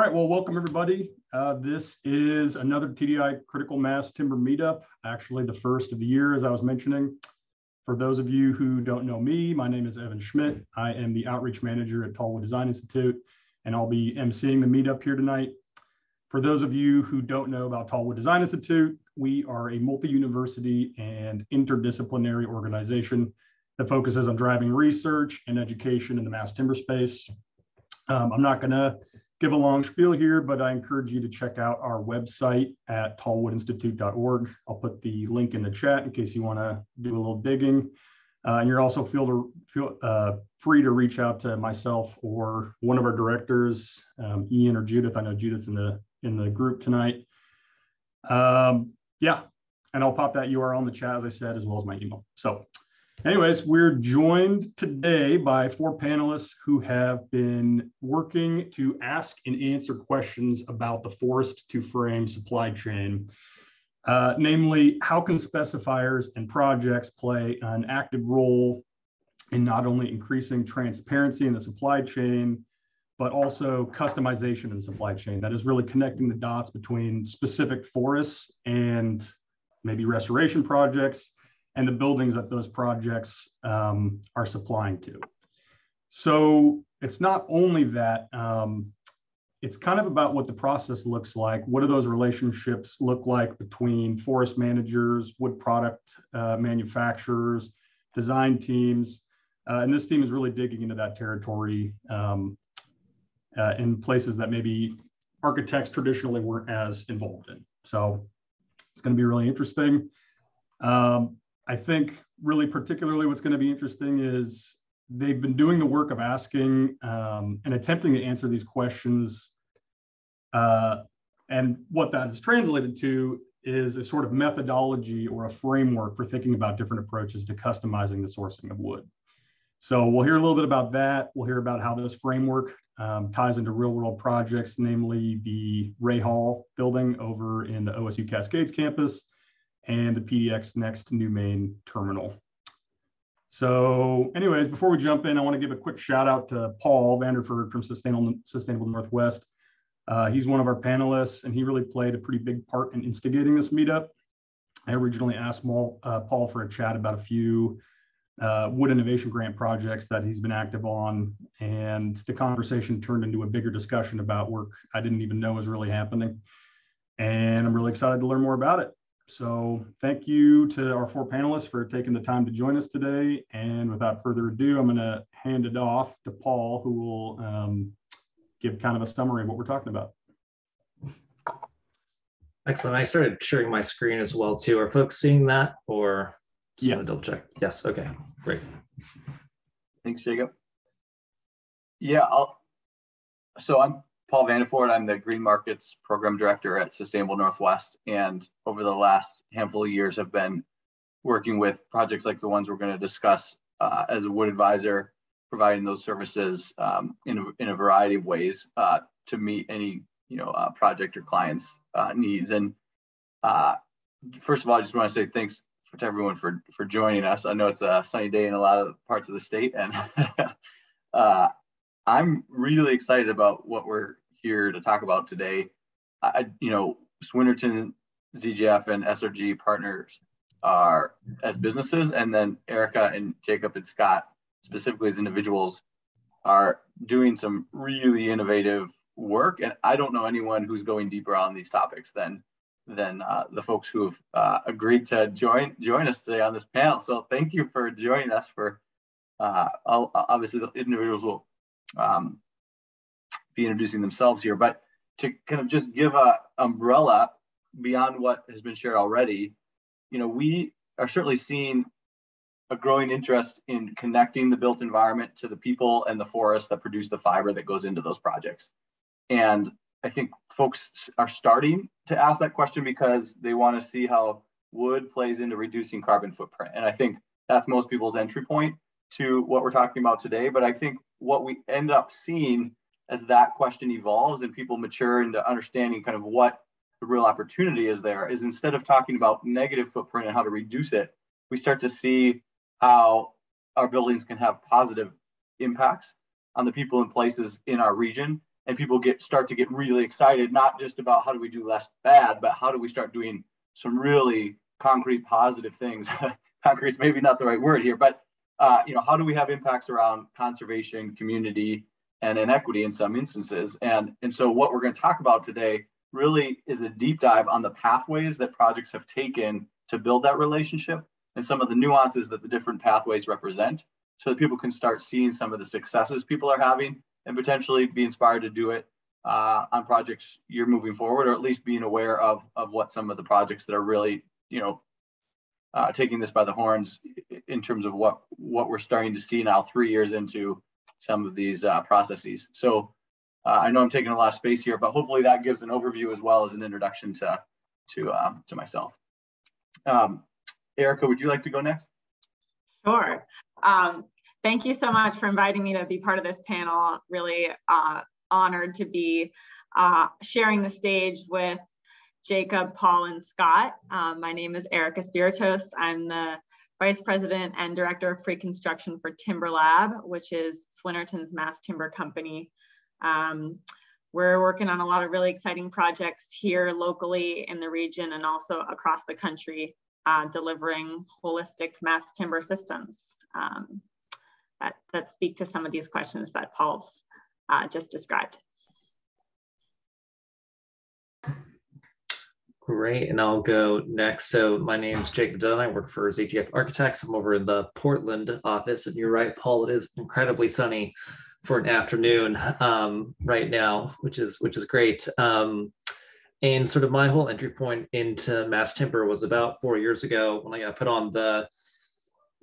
All right, well, welcome everybody. Uh, this is another TDI Critical Mass Timber Meetup, actually the first of the year, as I was mentioning. For those of you who don't know me, my name is Evan Schmidt. I am the Outreach Manager at TallWood Design Institute, and I'll be emceeing the meetup here tonight. For those of you who don't know about TallWood Design Institute, we are a multi-university and interdisciplinary organization that focuses on driving research and education in the mass timber space. Um, I'm not gonna give a long spiel here, but I encourage you to check out our website at tallwoodinstitute.org. I'll put the link in the chat in case you want to do a little digging. Uh, and you're also feel to, feel uh, free to reach out to myself or one of our directors, um, Ian or Judith. I know Judith's in the in the group tonight. Um, yeah, and I'll pop that URL in the chat as I said, as well as my email. So Anyways, we're joined today by four panelists who have been working to ask and answer questions about the forest to frame supply chain. Uh, namely, how can specifiers and projects play an active role in not only increasing transparency in the supply chain, but also customization in the supply chain. That is really connecting the dots between specific forests and maybe restoration projects and the buildings that those projects um, are supplying to. So it's not only that, um, it's kind of about what the process looks like. What do those relationships look like between forest managers, wood product uh, manufacturers, design teams? Uh, and this team is really digging into that territory um, uh, in places that maybe architects traditionally weren't as involved in. So it's going to be really interesting. Um, I think really particularly what's going to be interesting is they've been doing the work of asking um, and attempting to answer these questions. Uh, and what that is translated to is a sort of methodology or a framework for thinking about different approaches to customizing the sourcing of wood. So we'll hear a little bit about that. We'll hear about how this framework um, ties into real world projects, namely the Ray Hall building over in the OSU Cascades campus, and the PDX next new main terminal. So anyways, before we jump in, I want to give a quick shout out to Paul Vanderford from Sustainable, Sustainable Northwest. Uh, he's one of our panelists and he really played a pretty big part in instigating this meetup. I originally asked Paul, uh, Paul for a chat about a few uh, wood innovation grant projects that he's been active on. And the conversation turned into a bigger discussion about work I didn't even know was really happening. And I'm really excited to learn more about it. So thank you to our four panelists for taking the time to join us today. And without further ado, I'm going to hand it off to Paul, who will um, give kind of a summary of what we're talking about. Excellent. I started sharing my screen as well too. Are folks seeing that or yeah, double check? Yes. Okay, great. Thanks, Jacob. Yeah, I'll, so I'm Paul Vanderford. I'm the Green Markets Program Director at Sustainable Northwest. And over the last handful of years, have been working with projects like the ones we're going to discuss uh, as a wood advisor, providing those services um, in, a, in a variety of ways uh, to meet any you know uh, project or clients uh, needs. And uh, first of all, I just want to say thanks to everyone for for joining us. I know it's a sunny day in a lot of parts of the state, and uh, I'm really excited about what we're here to talk about today. I, you know, Swinnerton, ZGF, and SRG partners are as businesses, and then Erica and Jacob and Scott, specifically as individuals, are doing some really innovative work. And I don't know anyone who's going deeper on these topics than than uh, the folks who have uh, agreed to join join us today on this panel. So thank you for joining us. For uh, obviously the individuals will um, be introducing themselves here, but to kind of just give a umbrella beyond what has been shared already, you know, we are certainly seeing a growing interest in connecting the built environment to the people and the forests that produce the fiber that goes into those projects. And I think folks are starting to ask that question because they want to see how wood plays into reducing carbon footprint. And I think that's most people's entry point to what we're talking about today. But I think what we end up seeing as that question evolves and people mature into understanding kind of what the real opportunity is there is instead of talking about negative footprint and how to reduce it, we start to see how our buildings can have positive impacts on the people and places in our region and people get start to get really excited, not just about how do we do less bad, but how do we start doing some really concrete positive things. concrete is maybe not the right word here, but uh, you know, how do we have impacts around conservation, community, and inequity in some instances? And, and so what we're going to talk about today really is a deep dive on the pathways that projects have taken to build that relationship and some of the nuances that the different pathways represent so that people can start seeing some of the successes people are having and potentially be inspired to do it uh, on projects you're moving forward or at least being aware of, of what some of the projects that are really you know uh, taking this by the horns in terms of what what we're starting to see now three years into some of these uh, processes. So uh, I know I'm taking a lot of space here, but hopefully that gives an overview as well as an introduction to to um, to myself. Um, Erica, would you like to go next? Sure. Um, thank you so much for inviting me to be part of this panel. Really uh, honored to be uh, sharing the stage with Jacob, Paul, and Scott. Um, my name is Erica Spiritos. I'm the Vice President and Director of Pre-Construction for Timberlab, which is Swinnerton's mass timber company. Um, we're working on a lot of really exciting projects here locally in the region and also across the country, uh, delivering holistic mass timber systems um, that, that speak to some of these questions that Paul's uh, just described. Great, and I'll go next. So my name is Jacob Dunn. I work for ZGF Architects. I'm over in the Portland office, and you're right, Paul. It is incredibly sunny for an afternoon um, right now, which is which is great. Um, and sort of my whole entry point into mass timber was about four years ago when I got put on the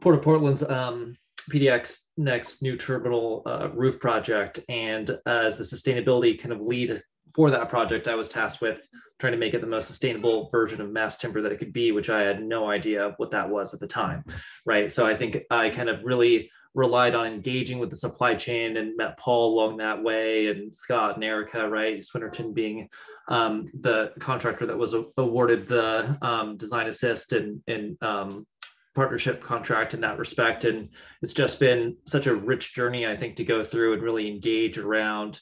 Port of Portland's um, PDX next new terminal uh, roof project, and as the sustainability kind of lead for that project, I was tasked with trying to make it the most sustainable version of mass timber that it could be, which I had no idea what that was at the time, right? So I think I kind of really relied on engaging with the supply chain and met Paul along that way, and Scott and Erica, right? Swinnerton being um, the contractor that was awarded the um, design assist and, and um, partnership contract in that respect. And it's just been such a rich journey, I think, to go through and really engage around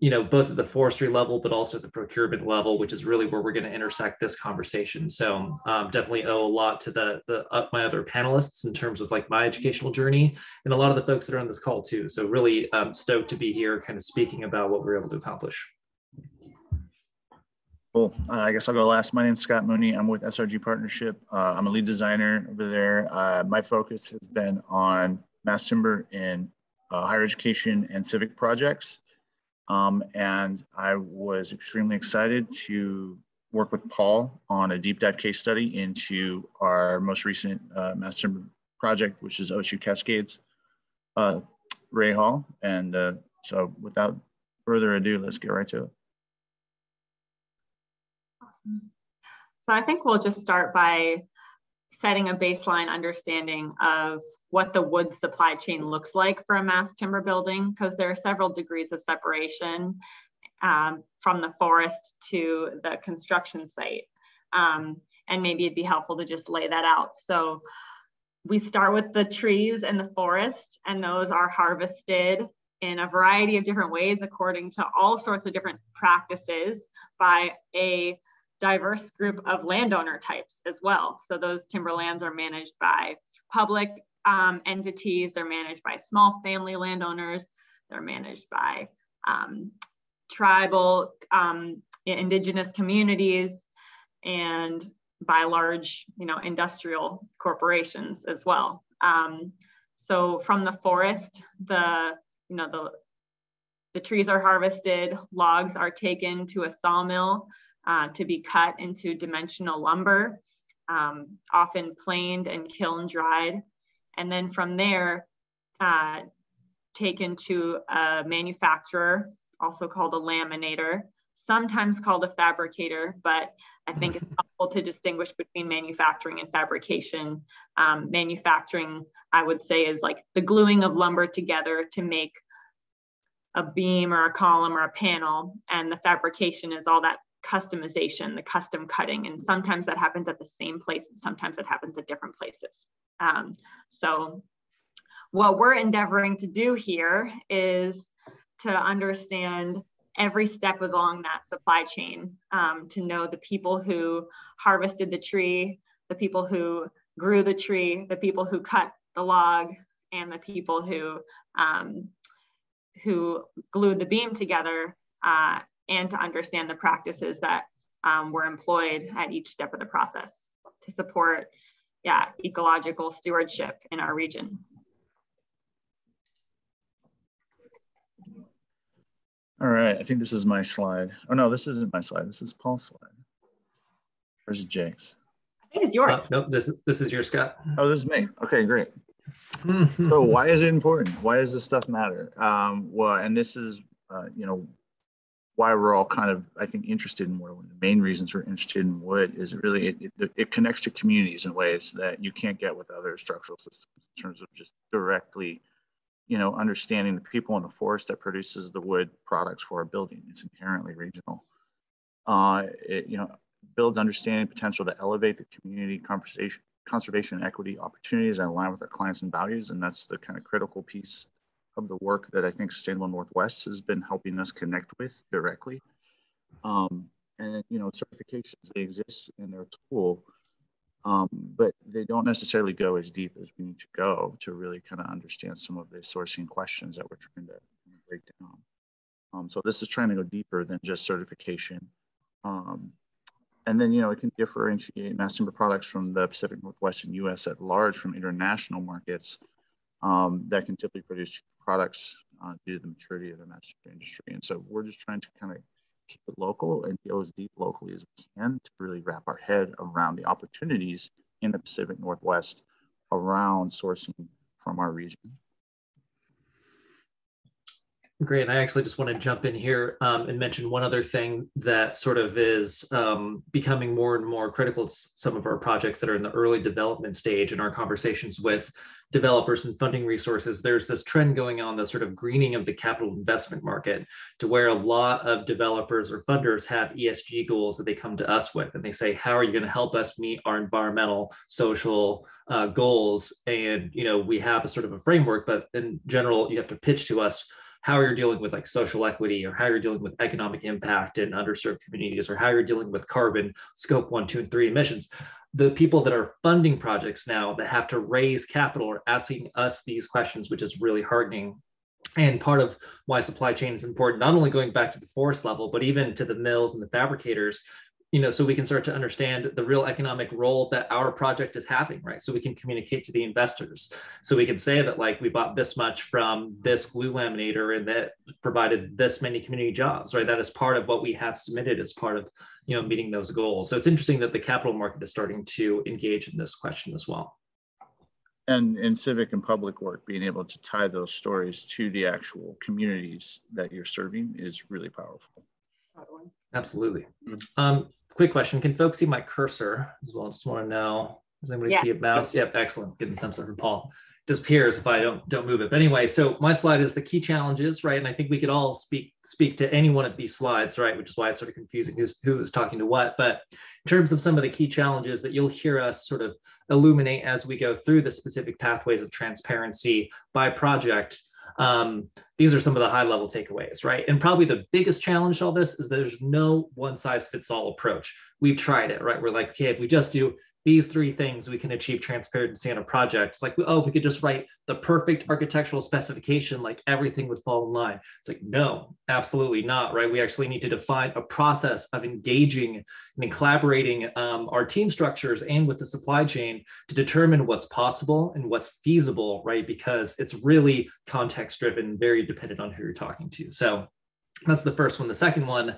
you know, both at the forestry level, but also at the procurement level, which is really where we're going to intersect this conversation. So um, definitely owe a lot to the, the uh, my other panelists in terms of like my educational journey and a lot of the folks that are on this call too. So really um, stoked to be here kind of speaking about what we're able to accomplish. Cool. Uh, I guess I'll go last. My name is Scott Mooney. I'm with SRG Partnership. Uh, I'm a lead designer over there. Uh, my focus has been on mass timber in uh, higher education and civic projects. Um, and I was extremely excited to work with Paul on a deep dive case study into our most recent uh, master project, which is OSU Cascades uh, Ray Hall. And uh, so without further ado, let's get right to it. Awesome. So I think we'll just start by setting a baseline understanding of what the wood supply chain looks like for a mass timber building, because there are several degrees of separation um, from the forest to the construction site. Um, and maybe it'd be helpful to just lay that out. So we start with the trees and the forest, and those are harvested in a variety of different ways according to all sorts of different practices by a diverse group of landowner types as well. So those timberlands are managed by public um, entities, they're managed by small family landowners, they're managed by um, tribal, um, indigenous communities, and by large, you know, industrial corporations as well. Um, so from the forest, the, you know, the, the trees are harvested, logs are taken to a sawmill uh, to be cut into dimensional lumber, um, often planed and kiln dried. And then from there, uh, taken to a manufacturer, also called a laminator, sometimes called a fabricator, but I think it's helpful to distinguish between manufacturing and fabrication. Um, manufacturing, I would say, is like the gluing of lumber together to make a beam or a column or a panel, and the fabrication is all that customization, the custom cutting. And sometimes that happens at the same place, and sometimes it happens at different places. Um, so what we're endeavoring to do here is to understand every step along that supply chain um, to know the people who harvested the tree, the people who grew the tree, the people who cut the log, and the people who um, who glued the beam together, uh, and to understand the practices that um, were employed at each step of the process to support, yeah, ecological stewardship in our region. All right, I think this is my slide. Oh no, this isn't my slide. This is Paul's slide. Where's Jake's? I think it's yours. Uh, nope, this is this is your Scott. Oh, this is me. Okay, great. so why is it important? Why does this stuff matter? Um, well, and this is, uh, you know, why we're all kind of, I think, interested in wood. One of the main reasons we're interested in wood is really it, it, it connects to communities in ways that you can't get with other structural systems in terms of just directly you know, understanding the people in the forest that produces the wood products for our building. It's inherently regional. Uh, it, you know, builds understanding potential to elevate the community conversation, conservation equity opportunities that align with our clients and values. And that's the kind of critical piece of the work that I think Sustainable Northwest has been helping us connect with directly. Um, and, you know, certifications, they exist and they're a tool um, but they don't necessarily go as deep as we need to go to really kind of understand some of the sourcing questions that we're trying to break down. Um, so this is trying to go deeper than just certification. Um, and then, you know, it can differentiate mass timber products from the Pacific Northwest and US at large from international markets um, that can typically produce products uh, due to the maturity of the timber industry. And so we're just trying to kind of keep it local and go as deep locally as we can to really wrap our head around the opportunities in the Pacific Northwest around sourcing from our region. Great. And I actually just want to jump in here um, and mention one other thing that sort of is um, becoming more and more critical to some of our projects that are in the early development stage in our conversations with developers and funding resources. There's this trend going on, the sort of greening of the capital investment market, to where a lot of developers or funders have ESG goals that they come to us with. And they say, How are you going to help us meet our environmental, social, uh, goals and you know we have a sort of a framework but in general you have to pitch to us how you're dealing with like social equity or how you're dealing with economic impact in underserved communities or how you're dealing with carbon scope one, two, and three emissions. The people that are funding projects now that have to raise capital are asking us these questions, which is really heartening. And part of why supply chain is important, not only going back to the forest level, but even to the mills and the fabricators, you know, so we can start to understand the real economic role that our project is having, right? So we can communicate to the investors. So we can say that like we bought this much from this glue laminator and that provided this many community jobs, right? That is part of what we have submitted as part of, you know, meeting those goals. So it's interesting that the capital market is starting to engage in this question as well. And in civic and public work, being able to tie those stories to the actual communities that you're serving is really powerful. Absolutely. Mm-hmm. Um, quick question. Can folks see my cursor as well? I just want to know. Does anybody yeah. see a mouse? Yep, excellent. A thumbs up for Paul. It disappears if I don't don't move it. But anyway, so my slide is the key challenges, right? And I think we could all speak speak to any one of these slides, right? Which is why it's sort of confusing who's who is talking to what. But in terms of some of the key challenges that you'll hear us sort of illuminate as we go through the specific pathways of transparency by project, um, these are some of the high level takeaways, right? And probably the biggest challenge to all this is there's no one size fits all approach. We've tried it, right? We're like, okay, if we just do these three things, we can achieve transparency on a project. It's like, oh, if we could just write the perfect architectural specification, like everything would fall in line. It's like, no, absolutely not, right? We actually need to define a process of engaging and collaborating um, our team structures and with the supply chain to determine what's possible and what's feasible, right? Because it's really context driven, very dependent on who you're talking to. So that's the first one. The second one,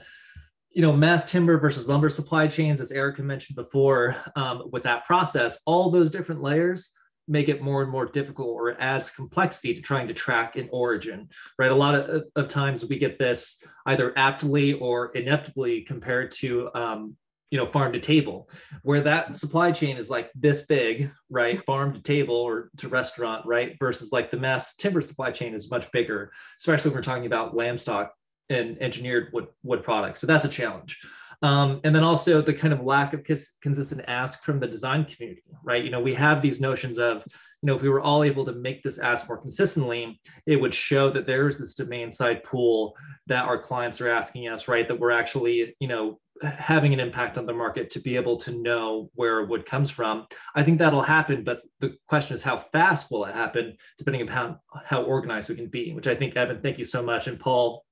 you know, mass timber versus lumber supply chains, as Erica mentioned before, um, with that process, all those different layers make it more and more difficult or adds complexity to trying to track an origin, right? A lot of, of times we get this either aptly or inevitably compared to, um, you know, farm to table, where that supply chain is like this big, right? Farm to table or to restaurant, right? Versus like the mass timber supply chain is much bigger, especially when we're talking about lamstock and engineered wood, wood products. So that's a challenge. Um, and then also the kind of lack of consistent ask from the design community, right? You know, we have these notions of, you know, if we were all able to make this ask more consistently, it would show that there's this demand side pool that our clients are asking us, right? That we're actually, you know, having an impact on the market to be able to know where wood comes from. I think that'll happen, but the question is how fast will it happen, depending upon how organized we can be, which I think, Evan, thank you so much. And Paul,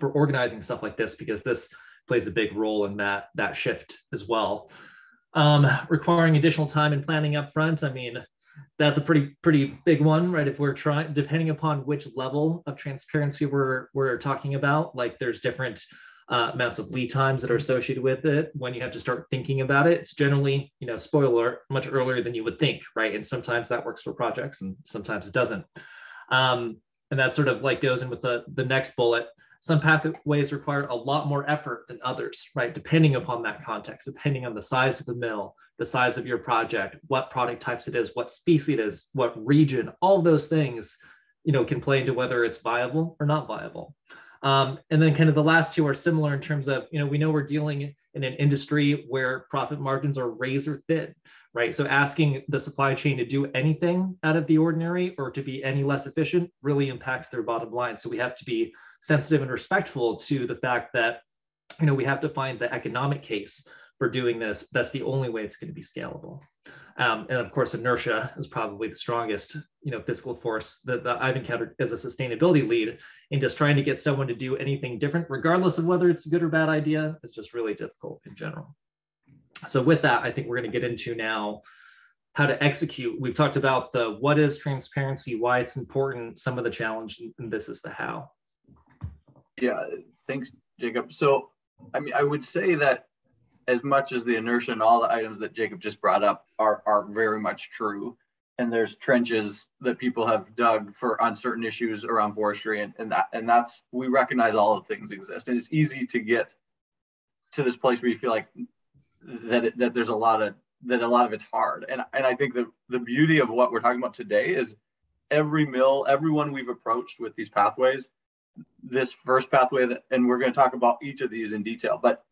for organizing stuff like this, because this plays a big role in that, that shift as well. Um, requiring additional time and planning up front. I mean, that's a pretty pretty big one, right? If we're trying, depending upon which level of transparency we're we're talking about, like there's different uh, amounts of lead times that are associated with it when you have to start thinking about it. It's generally, you know, spoiler, much earlier than you would think, right? And sometimes that works for projects, and sometimes it doesn't. Um, and that sort of like goes in with the the next bullet some pathways require a lot more effort than others, right? Depending upon that context, depending on the size of the mill, the size of your project, what product types it is, what species it is, what region, all those things, you know, can play into whether it's viable or not viable. Um, and then kind of the last two are similar in terms of, you know, we know we're dealing in an industry where profit margins are razor thin, right? So asking the supply chain to do anything out of the ordinary or to be any less efficient really impacts their bottom line. So we have to be sensitive and respectful to the fact that you know we have to find the economic case for doing this. That's the only way it's going to be scalable. Um, and of course inertia is probably the strongest you know physical force that, that i've encountered as a sustainability lead in just trying to get someone to do anything different regardless of whether it's a good or bad idea. Is just really difficult in general. So with that i think we're going to get into now how to execute. We've talked about the what is transparency why it's important some of the challenge and this is the how yeah, thanks, Jacob. So, I mean, I would say that as much as the inertia and all the items that Jacob just brought up are are very much true, and there's trenches that people have dug for uncertain issues around forestry, and, and that and that's we recognize all of things exist, and it's easy to get to this place where you feel like that it, that there's a lot of that a lot of it's hard, and and I think the the beauty of what we're talking about today is every mill, everyone we've approached with these pathways this first pathway that, and we're going to talk about each of these in detail, but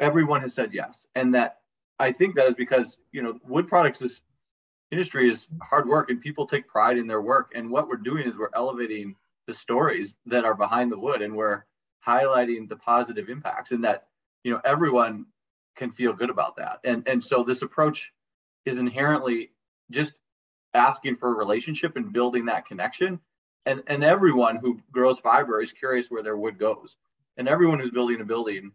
everyone has said yes. And that I think that is because, you know, wood products, this industry is hard work and people take pride in their work. And what we're doing is we're elevating the stories that are behind the wood and we're highlighting the positive impacts and that, you know, everyone can feel good about that. And, and so this approach is inherently just asking for a relationship and building that connection and and everyone who grows fiber is curious where their wood goes. And everyone who's building a building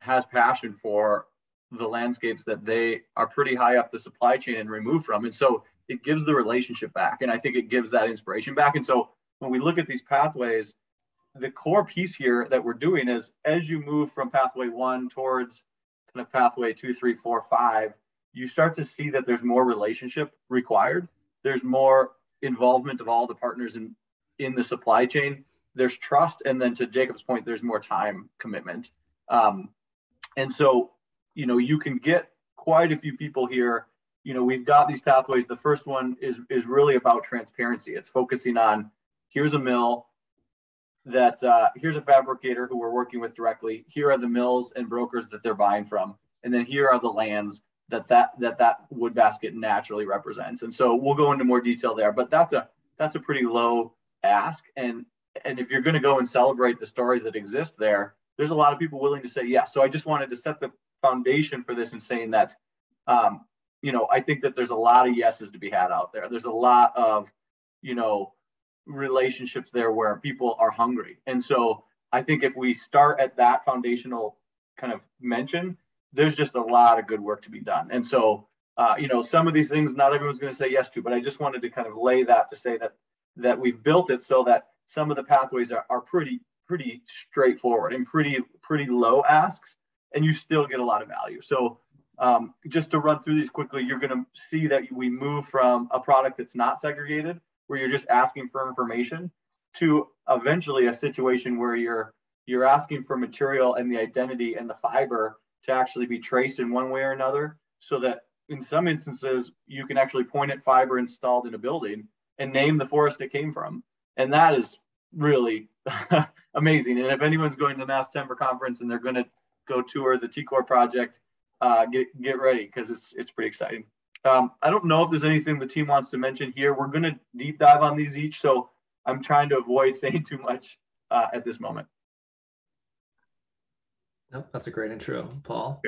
has passion for the landscapes that they are pretty high up the supply chain and removed from. And so it gives the relationship back and i think it gives that inspiration back. And so when we look at these pathways the core piece here that we're doing is as you move from pathway one towards kind of pathway two three four five you start to see that there's more relationship required. There's more involvement of all the partners in, in the supply chain, there's trust, and then to Jacob's point, there's more time commitment. Um, and so, you know, you can get quite a few people here. You know, we've got these pathways. The first one is is really about transparency. It's focusing on here's a mill that uh, here's a fabricator who we're working with directly. Here are the mills and brokers that they're buying from, and then here are the lands that that that that wood basket naturally represents. And so we'll go into more detail there. But that's a that's a pretty low ask and and if you're going to go and celebrate the stories that exist there there's a lot of people willing to say yes. So i just wanted to set the foundation for this and saying that um, you know i think that there's a lot of yeses to be had out there. There's a lot of you know relationships there where people are hungry. And so i think if we start at that foundational kind of mention there's just a lot of good work to be done. And so uh, you know some of these things not everyone's going to say yes to but i just wanted to kind of lay that to say that that we've built it so that some of the pathways are, are pretty pretty straightforward and pretty pretty low asks and you still get a lot of value. So um, just to run through these quickly you're going to see that we move from a product that's not segregated where you're just asking for information to eventually a situation where you're you're asking for material and the identity and the fiber to actually be traced in one way or another so that in some instances you can actually point at fiber installed in a building and name the forest it came from. And that is really amazing. And if anyone's going to Mass Timber Conference and they're going to go tour the T-Core project, uh, get get ready because it's it's pretty exciting. Um, I don't know if there's anything the team wants to mention here. We're going to deep dive on these each, so I'm trying to avoid saying too much uh, at this moment. Nope, that's a great intro, Paul.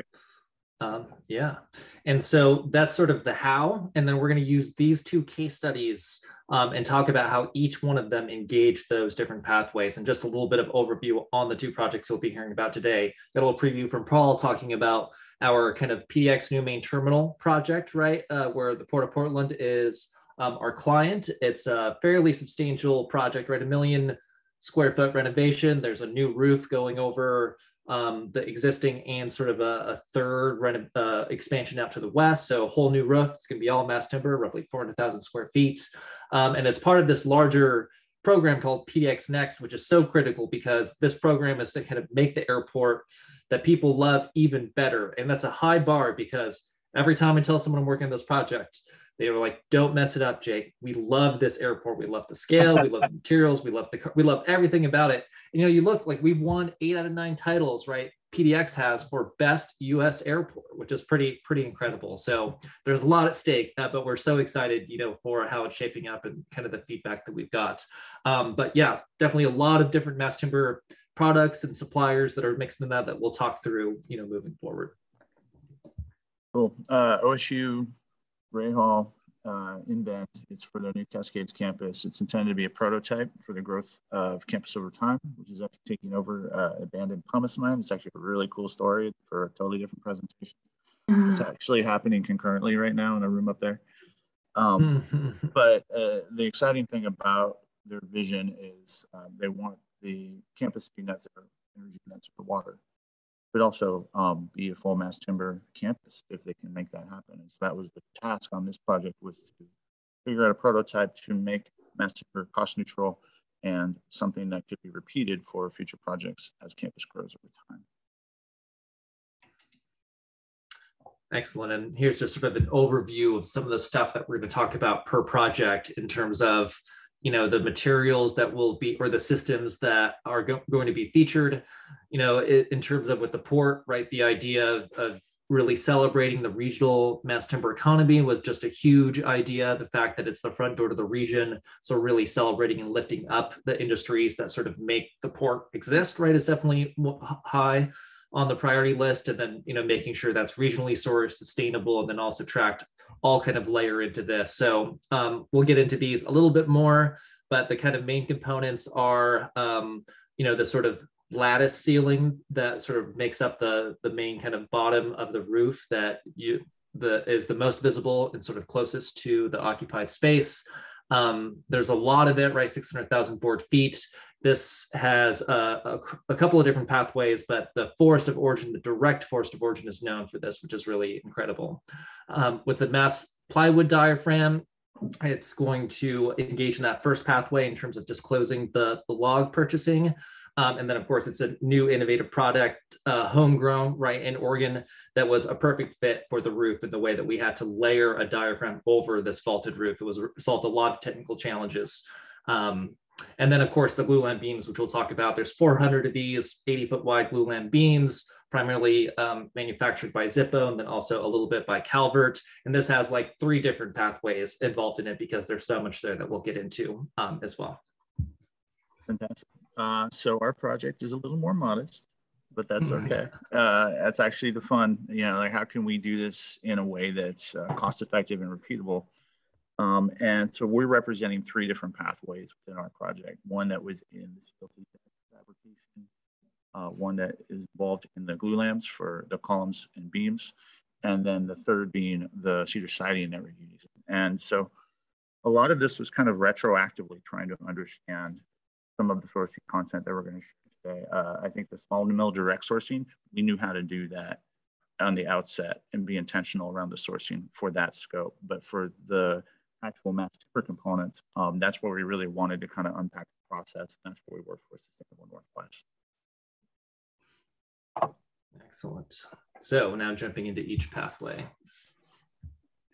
Um, yeah. And so that's sort of the how. And then we're going to use these two case studies um, and talk about how each one of them engage those different pathways and just a little bit of overview on the two projects we'll be hearing about today. A little preview from Paul talking about our kind of PDX new main terminal project, right? Uh, where the Port of Portland is um, our client. It's a fairly substantial project, right? A million square foot renovation. There's a new roof going over um, the existing and sort of a, a third uh, expansion out to the west. So a whole new roof. It's going to be all mass timber, roughly 400,000 square feet. Um, and it's part of this larger program called PDX Next, which is so critical because this program is to kind of make the airport that people love even better. And that's a high bar because every time I tell someone I'm working on this project, they were like, "Don't mess it up, Jake. We love this airport. We love the scale. We love the materials. We love the car. we love everything about it." And, you know, you look like we've won eight out of nine titles, right? PDX has for best U.S. airport, which is pretty pretty incredible. So there's a lot at stake, uh, but we're so excited, you know, for how it's shaping up and kind of the feedback that we've got. Um, but yeah, definitely a lot of different mass timber products and suppliers that are mixed in that that we'll talk through, you know, moving forward. Cool. Uh, OSU Ray Hall uh, in Bend. It's for their new Cascades campus. It's intended to be a prototype for the growth of campus over time, which is actually taking over uh, abandoned pumice mine. It's actually a really cool story for a totally different presentation. It's actually happening concurrently right now in a room up there. Um, but uh, the exciting thing about their vision is uh, they want the campus to be net zero energy net zero water but also um, be a full mass timber campus if they can make that happen. And so that was the task on this project was to figure out a prototype to make mass timber cost neutral and something that could be repeated for future projects as campus grows over time. Excellent. And here's just sort of an overview of some of the stuff that we're going to talk about per project in terms of you know the materials that will be or the systems that are go- going to be featured you know it, in terms of with the port right? The idea of, of really celebrating the regional mass timber economy was just a huge idea the fact that it's the front door to the region. So really celebrating and lifting up the industries that sort of make the port exist right is definitely high on the priority list. And then you know making sure that's regionally sourced sustainable and then also tracked all kind of layer into this. So um, we'll get into these a little bit more, but the kind of main components are, um, you know, the sort of lattice ceiling that sort of makes up the the main kind of bottom of the roof that you the is the most visible and sort of closest to the occupied space. Um, there's a lot of it, right? 600,000 board feet. This has a, a, a, couple of different pathways, but the forest of origin, the direct forest of origin is known for this, which is really incredible. Um, with the mass plywood diaphragm, it's going to engage in that first pathway in terms of disclosing the, the log purchasing. Um, and then, of course, it's a new innovative product, uh, homegrown, right, in Oregon, that was a perfect fit for the roof in the way that we had to layer a diaphragm over this vaulted roof. It was solved a lot of technical challenges. Um, and then, of course, the glulam beams, which we'll talk about. There's 400 of these 80 foot wide glulam beams, primarily um, manufactured by Zip-O and then also a little bit by Calvert. And this has like three different pathways involved in it because there's so much there that we'll get into um, as well. Fantastic. Uh, so our project is a little more modest, but that's okay. Uh, that's actually the fun, you know, like how can we do this in a way that's uh, cost effective and repeatable? Um, and so we're representing three different pathways within our project. One that was in the specialty fabrication, uh, one that is involved in the glulams for the columns and beams, and then the third being the cedar siding that we're using. And so a lot of this was kind of retroactively trying to understand some of the sourcing content that we're going to share today. Uh, I think the small mill direct sourcing, we knew how to do that on the outset and be intentional around the sourcing for that scope. But for the actual mass timber components, um, that's where we really wanted to kind of unpack the process. And that's where we work for Sustainable Northwest. Excellent. So now jumping into each pathway.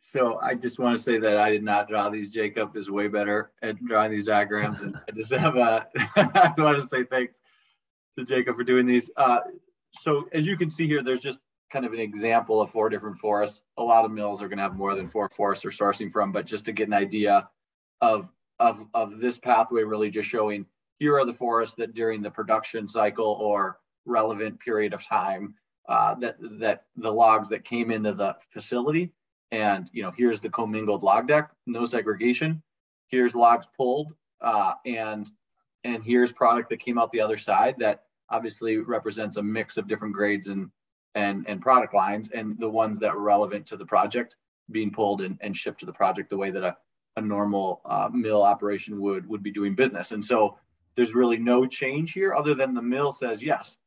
So I just want to say that I did not draw these. Jacob is way better at drawing these diagrams. And I just have a, I want to say thanks to Jacob for doing these. Uh, so as you can see here, there's just kind of an example of four different forests. A lot of mills are going to have more than four forests they're sourcing from, but just to get an idea of, of, of this pathway really just showing here are the forests that during the production cycle or relevant period of time uh, that, that the logs that came into the facility and you know here's the commingled log deck, no segregation. Here's logs pulled uh, and and here's product that came out the other side that obviously represents a mix of different grades and and and product lines and the ones that were relevant to the project being pulled and, and shipped to the project the way that a, a normal uh, mill operation would would be doing business. And so there's really no change here other than the mill says yes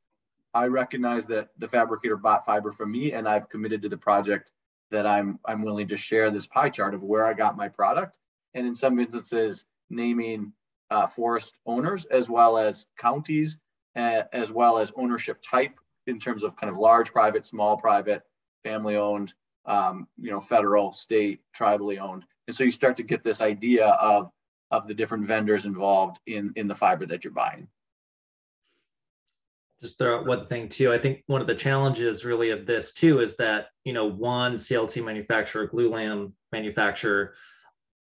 i recognize that the fabricator bought fiber from me and i've committed to the project that i'm i'm willing to share this pie chart of where i got my product. And in some instances naming uh, forest owners as well as counties uh, as well as ownership type in terms of kind of large private, small private, family owned, um, you know, federal, state, tribally owned. And so you start to get this idea of, of the different vendors involved in, in the fiber that you're buying. Just throw out one thing too. I think one of the challenges really of this too is that, you know, one CLT manufacturer, glulam manufacturer,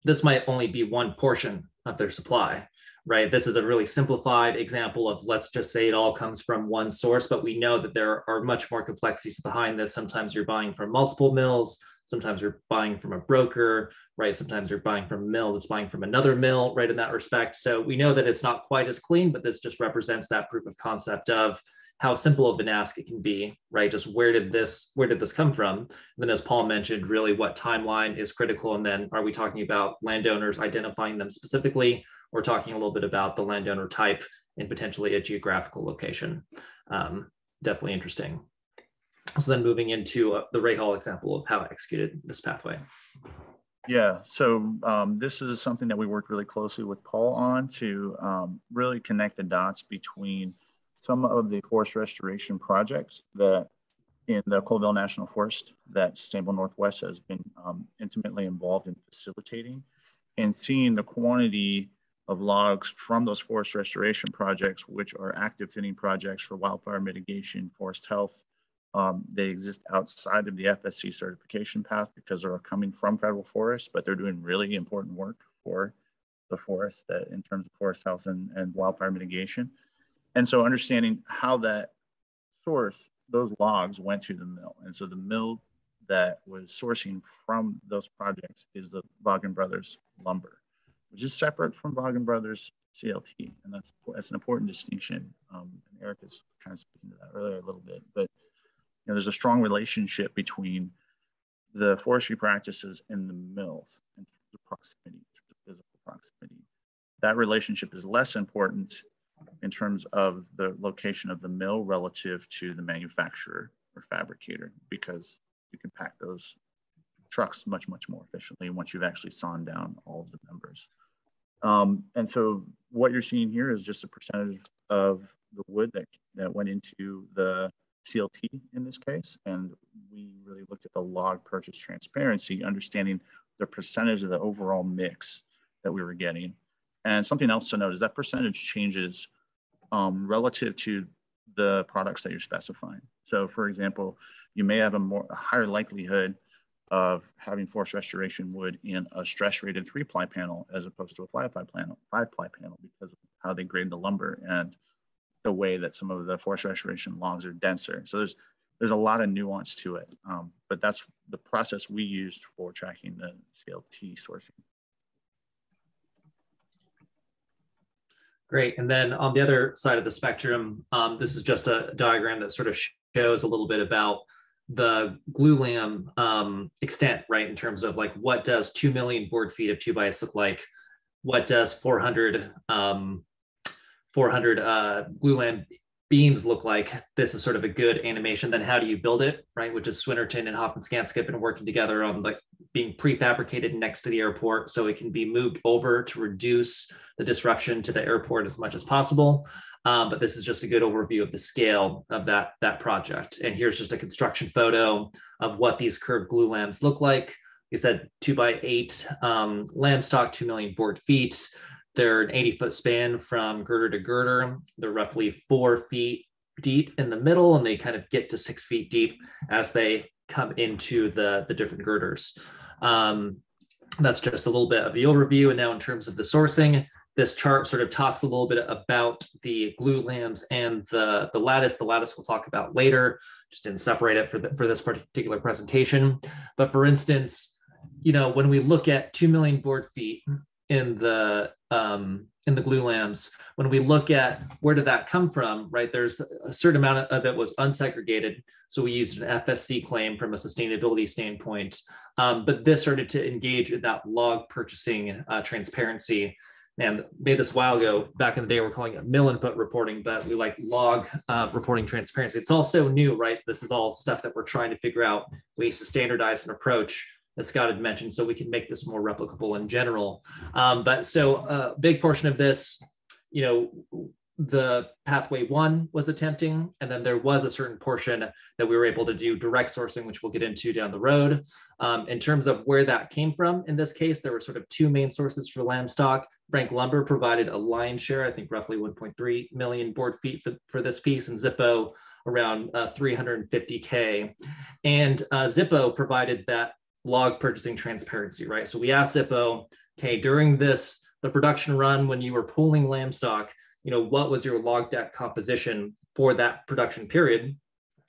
this might only be one portion of their supply right? This is a really simplified example of let's just say it all comes from one source, but we know that there are much more complexities behind this. Sometimes you're buying from multiple mills, sometimes you're buying from a broker, right? Sometimes you're buying from a mill that's buying from another mill, right? In that respect. So we know that it's not quite as clean, but this just represents that proof of concept of how simple of an ask it can be, right? Just where did this where did this come from? And then, as Paul mentioned, really what timeline is critical, and then are we talking about landowners identifying them specifically, we're talking a little bit about the landowner type and potentially a geographical location. Um, definitely interesting. So then moving into uh, the Ray Hall example of how I executed this pathway. Yeah, so um, this is something that we worked really closely with Paul on to um, really connect the dots between some of the forest restoration projects that in the Colville National Forest that Sustainable Northwest has been um, intimately involved in facilitating and seeing the quantity of logs from those forest restoration projects, which are active thinning projects for wildfire mitigation, forest health. Um, they exist outside of the FSC certification path because they're coming from federal forests, but they're doing really important work for the forest that in terms of forest health and, and wildfire mitigation. And so understanding how that source, those logs went to the mill. And so the mill that was sourcing from those projects is the Vaagen Brothers lumber which is separate from Vaagen Brothers CLT. And that's, that's an important distinction. Um, and Eric is kind of speaking to that earlier a little bit, but you know, there's a strong relationship between the forestry practices and the mills in terms of proximity, of physical proximity. That relationship is less important in terms of the location of the mill relative to the manufacturer or fabricator because you can pack those trucks much, much more efficiently once you've actually sawn down all of the members. Um, and so what you're seeing here is just a percentage of the wood that, that went into the CLT in this case. And we really looked at the log purchase transparency, understanding the percentage of the overall mix that we were getting. And something else to note is that percentage changes um, relative to the products that you're specifying. So for example, you may have a more a higher likelihood of having forest restoration wood in a stress rated three ply panel as opposed to a five ply panel, five ply panel because of how they grade the lumber and the way that some of the forest restoration logs are denser. So there's there's a lot of nuance to it, um, but that's the process we used for tracking the CLT sourcing. Great. And then on the other side of the spectrum, um, this is just a diagram that sort of shows a little bit about the glulam um, extent, right? In terms of like what does 2 million board feet of two by look like? What does 400, um, 400 uh, glulam beams look like? This is sort of a good animation. Then how do you build it, right? Which is Swinnerton and Hoffman Skanska been working together on like being prefabricated next to the airport so it can be moved over to reduce the disruption to the airport as much as possible. Um, but this is just a good overview of the scale of that, that project. And here's just a construction photo of what these curved glulams look like. You said two by eight um, lam stock, 2 million board feet. They're an 80 foot span from girder to girder. They're roughly four feet deep in the middle and they kind of get to six feet deep as they come into the, the different girders. Um, that's just a little bit of the overview. And now in terms of the sourcing, this chart sort of talks a little bit about the glulam's and the, the lattice. The lattice we'll talk about later, just didn't separate it for, the, for this particular presentation. But for instance, you know, when we look at 2 million board feet in the um, in the glulam's, when we look at where did that come from, right? There's a certain amount of it was unsegregated. So we used an FSC claim from a sustainability standpoint. Um, but this started to engage in that log purchasing uh, transparency and made this a while ago. Back in the day, we're calling it mill input reporting, but we like log uh, reporting transparency. It's all so new, right? This is all stuff that we're trying to figure out ways to standardize an approach, as Scott had mentioned, so we can make this more replicable in general. Um, but so a uh, big portion of this, you know, the pathway one was attempting, and then there was a certain portion that we were able to do direct sourcing, which we'll get into down the road. Um, in terms of where that came from, in this case, there were sort of two main sources for lam stock. Frank Lumber provided a lion's share, I think roughly 1.3 million board feet for, for this piece, and Zip-O around uh, 350K. And uh, Zip-O provided that log purchasing transparency, right? So we asked Zip-O, okay, during this, the production run when you were pulling lam stock, you know, what was your log deck composition for that production period?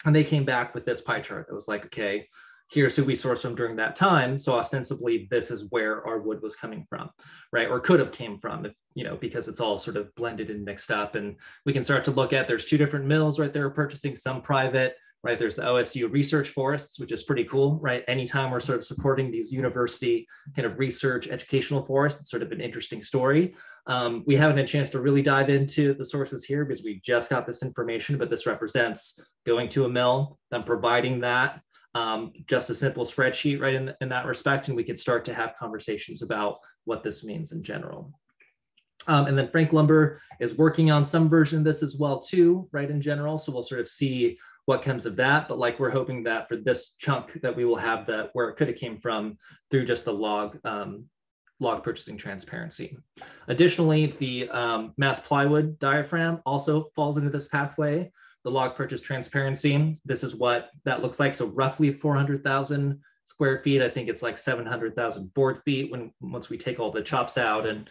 And they came back with this pie chart that was like, okay, here's who we sourced from during that time. So ostensibly, this is where our wood was coming from, right? Or could have came from, if you know, because it's all sort of blended and mixed up. And we can start to look at there's two different mills right there purchasing some private, right? There's the OSU research forests, which is pretty cool, right? Anytime we're sort of supporting these university kind of research educational forests, it's sort of an interesting story. Um, we haven't had a chance to really dive into the sources here because we just got this information, but this represents going to a mill, then providing that, um, just a simple spreadsheet, right, in, in that respect, and we could start to have conversations about what this means in general. Um, and then Frank Lumber is working on some version of this as well too, right, in general. So we'll sort of see what comes of that. But like we're hoping that for this chunk that we will have that where it could have came from through just the log um, log purchasing transparency. Additionally, the um, mass plywood diaphragm also falls into this pathway. The log purchase transparency, this is what that looks like. So roughly 400,000 square feet. I think it's like 700,000 board feet when once we take all the chops out and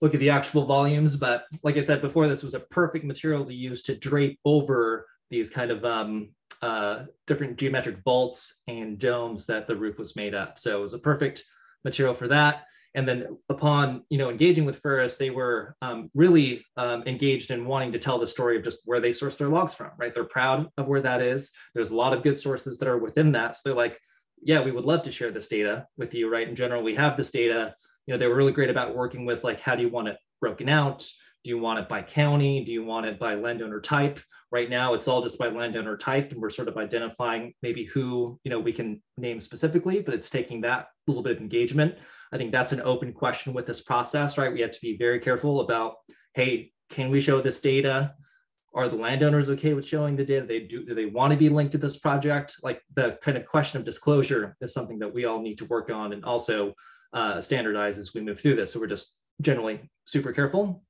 look at the actual volumes. But like I said before, this was a perfect material to use to drape over these kind of um, uh, different geometric vaults and domes that the roof was made up. So it was a perfect material for that. And then upon you know engaging with Freres, they were um, really um, engaged in wanting to tell the story of just where they source their logs from. Right, they're proud of where that is. There's a lot of good sources that are within that. So they're like, yeah, we would love to share this data with you. Right, in general, we have this data. You know, they were really great about working with like, how do you want it broken out? Do you want it by county? Do you want it by landowner type? Right now, it's all just by landowner type, and we're sort of identifying maybe who you know we can name specifically, but it's taking that little bit of engagement. I think that's an open question with this process, right? We have to be very careful about, hey, can we show this data? Are the landowners okay with showing the data? They do, do they want to be linked to this project? Like the kind of question of disclosure is something that we all need to work on and also uh, standardize as we move through this. So we're just generally super careful.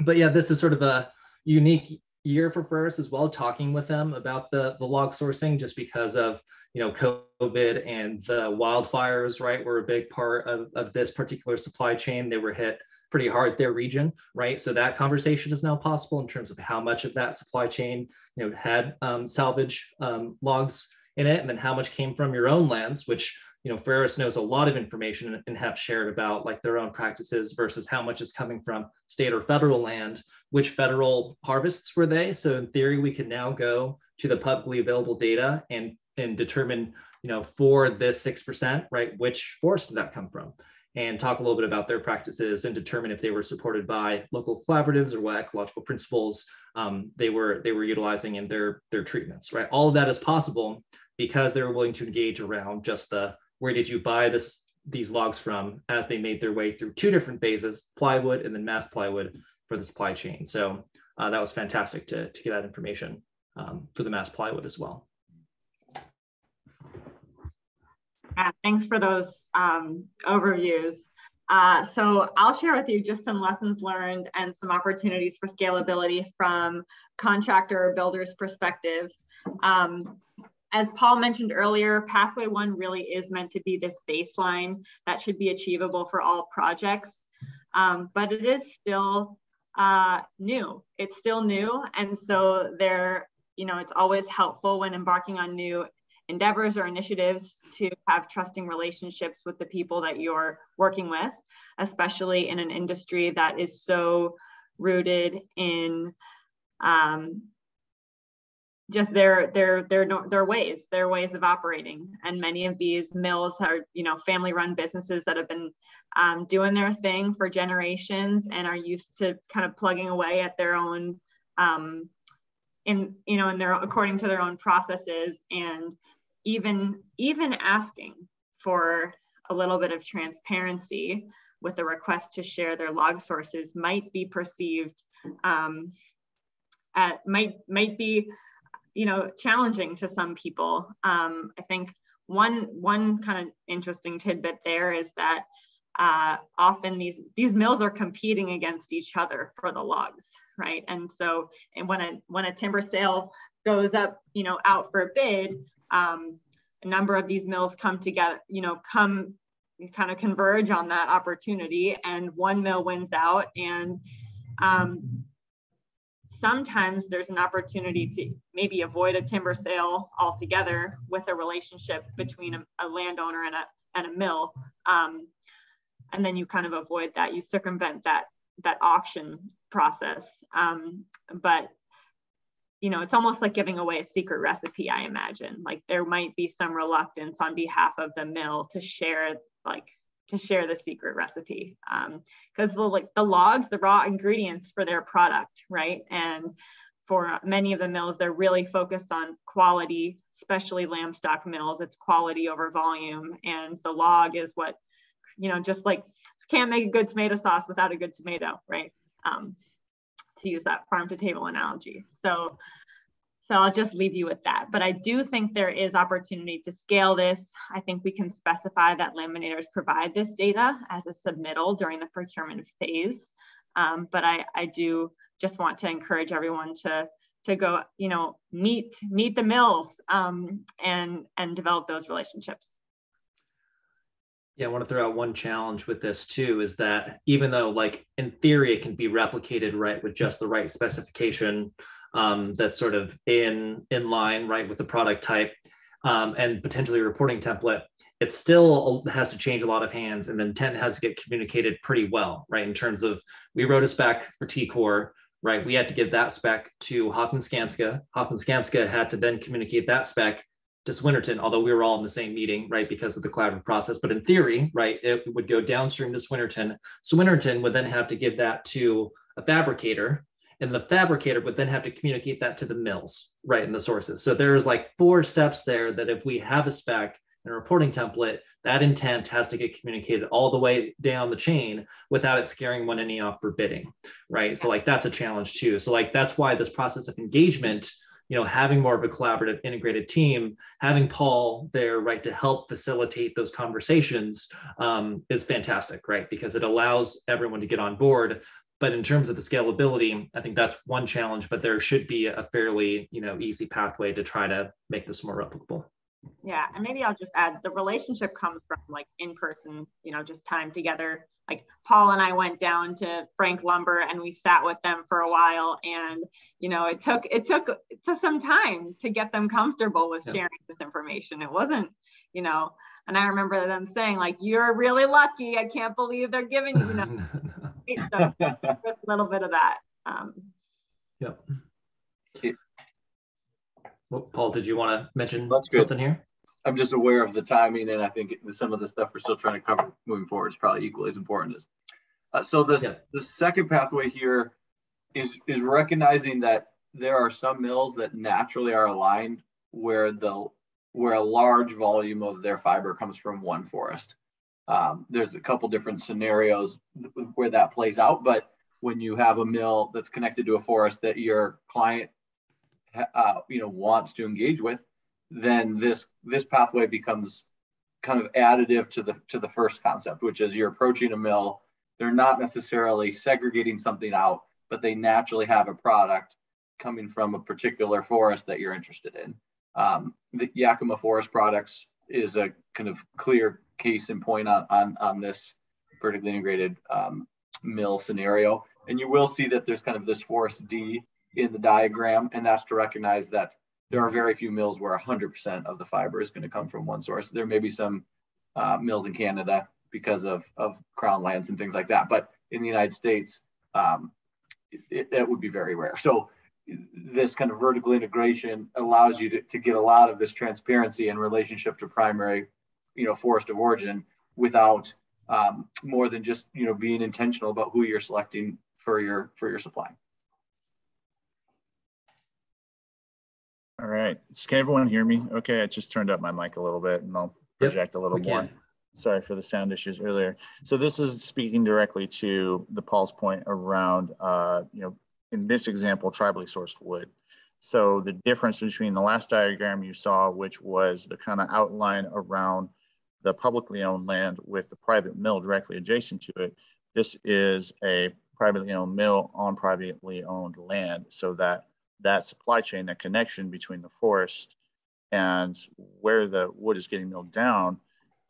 But yeah, this is sort of a unique year for Freres as well, talking with them about the, the log sourcing just because of, you know, COVID and the wildfires, right, were a big part of, of this particular supply chain. They were hit pretty hard their region, right? So that conversation is now possible in terms of how much of that supply chain, you know, had um, salvage um, logs in it, and then how much came from your own lands, which you know, Freres knows a lot of information and have shared about like their own practices versus how much is coming from state or federal land, which federal harvests were they? So in theory, we can now go to the publicly available data and, and determine, you know, for this 6%, right, which forest did that come from? And talk a little bit about their practices and determine if they were supported by local collaboratives or what ecological principles um, they were they were utilizing in their their treatments, right? All of that is possible because they were willing to engage around just the where did you buy this these logs from as they made their way through two different phases, plywood and then mass plywood for the supply chain. So uh, that was fantastic to, to get that information um, for the mass plywood as well. Yeah, thanks for those um, overviews. Uh, so I'll share with you just some lessons learned and some opportunities for scalability from contractor or builder's perspective. Um, as Paul mentioned earlier, Pathway One really is meant to be this baseline that should be achievable for all projects, um, but it is still uh, new. It's still new, and so there, you know, it's always helpful when embarking on new endeavors or initiatives to have trusting relationships with the people that you're working with, especially in an industry that is so rooted in um, just their their their their ways their ways of operating. And many of these mills are you know family run businesses that have been um, doing their thing for generations and are used to kind of plugging away at their own um, in you know in their according to their own processes and even even asking for a little bit of transparency with a request to share their log sources might be perceived um, at, might might be you know challenging to some people. Um, i think one one kind of interesting tidbit there is that uh, often these these mills are competing against each other for the logs right? And so and when a when a timber sale goes up you know out for a bid um, a number of these mills come together, you know, come kind of converge on that opportunity and one mill wins out and um, sometimes there's an opportunity to maybe avoid a timber sale altogether with a relationship between a, a landowner and a, and a mill. Um, and then you kind of avoid that. You circumvent that that auction process. Um, but you know, it's almost like giving away a secret recipe, I imagine. Like there might be some reluctance on behalf of the mill to share like to share the secret recipe because um, the like the logs the raw ingredients for their product right? And for many of the mills they're really focused on quality especially lam stock mills. It's quality over volume and the log is what you know just like can't make a good tomato sauce without a good tomato right? Um, to use that farm to table analogy. So, so I'll just leave you with that. But I do think there is opportunity to scale this. I think we can specify that laminators provide this data as a submittal during the procurement phase. Um, but I, I do just want to encourage everyone to to go, you know, meet meet the mills um, and and develop those relationships. Yeah, I want to throw out one challenge with this too is that even though, like, in theory, it can be replicated right with just the right specification um, that's sort of in in line right with the product type um, and potentially a reporting template, it still has to change a lot of hands, and the intent has to get communicated pretty well, right? In terms of we wrote a spec for t core right? We had to give that spec to Hoffman Skanska. Hoffman Skanska had to then communicate that spec to Swinerton, although we were all in the same meeting, right, because of the collaborative process. But in theory, right, it would go downstream to Swinerton. Swinerton would then have to give that to a fabricator, and the fabricator would then have to communicate that to the mills, right, in the sources. So there's like four steps there that if we have a spec and a reporting template, that intent has to get communicated all the way down the chain without it scaring one any off for bidding, right? So like that's a challenge too. So like that's why this process of engagement you know having more of a collaborative integrated team having paul there right to help facilitate those conversations um, is fantastic right because it allows everyone to get on board but in terms of the scalability i think that's one challenge but there should be a fairly you know easy pathway to try to make this more replicable yeah, and maybe I'll just add the relationship comes from like in person, you know, just time together. Like Paul and I went down to Frank Lumber and we sat with them for a while, and you know, it took it took it took some time to get them comfortable with sharing this information. It wasn't, you know, and I remember them saying like, "You're really lucky. I can't believe they're giving you." you know, so just a little bit of that. Um, yep. Well, Paul, did you want to mention something here? I'm just aware of the timing, and I think some of the stuff we're still trying to cover moving forward is probably equally as important as. Uh, so this yeah. the second pathway here is is recognizing that there are some mills that naturally are aligned where the where a large volume of their fiber comes from one forest. Um, there's a couple different scenarios where that plays out, but when you have a mill that's connected to a forest that your client uh, you know wants to engage with, then this this pathway becomes kind of additive to the to the first concept, which is you're approaching a mill. They're not necessarily segregating something out, but they naturally have a product coming from a particular forest that you're interested in. Um, the Yakama Forest Products is a kind of clear case in point on, on, on this vertically integrated um, mill scenario. And you will see that there's kind of this force D in the diagram, and that's to recognize that there are very few mills where 100% of the fiber is going to come from one source. There may be some uh, mills in Canada because of, of crown lands and things like that, but in the United States, um, it, it, would be very rare. So this kind of vertical integration allows you to, to get a lot of this transparency in relationship to primary, you know, forest of origin without um, more than just you know being intentional about who you're selecting for your for your supply. All right. Can everyone hear me? Okay, I just turned up my mic a little bit and I'll project yep, a little more. Can. Sorry for the sound issues earlier. So this is speaking directly to the Paul's point around, uh, you know, in this example, tribally sourced wood. So the difference between the last diagram you saw, which was the kind of outline around the publicly owned land with the private mill directly adjacent to it, this is a privately owned mill on privately owned land. So that that supply chain, that connection between the forest and where the wood is getting milled down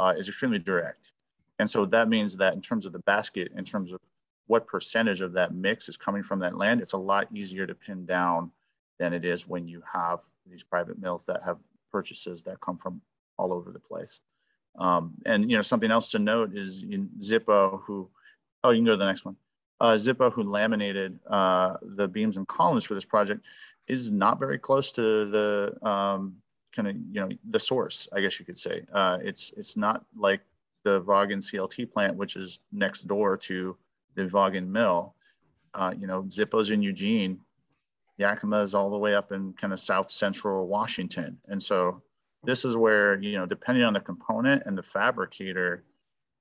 uh, is extremely direct. And so that means that in terms of the basket, in terms of what percentage of that mix is coming from that land, it's a lot easier to pin down than it is when you have these private mills that have purchases that come from all over the place. Um, and you know something else to note is Zip-O, who oh you can go to the next one. Uh, Zip-O, who laminated uh, the beams and columns for this project, is not very close to the um, kind of you know the source, I guess you could say. Uh, it's it's not like the Vaagen CLT plant, which is next door to the Vaagen Mill. Uh, you know, Zip-O's in Eugene, Yakima is all the way up in kind of south central Washington. And so this is where, you know, depending on the component and the fabricator,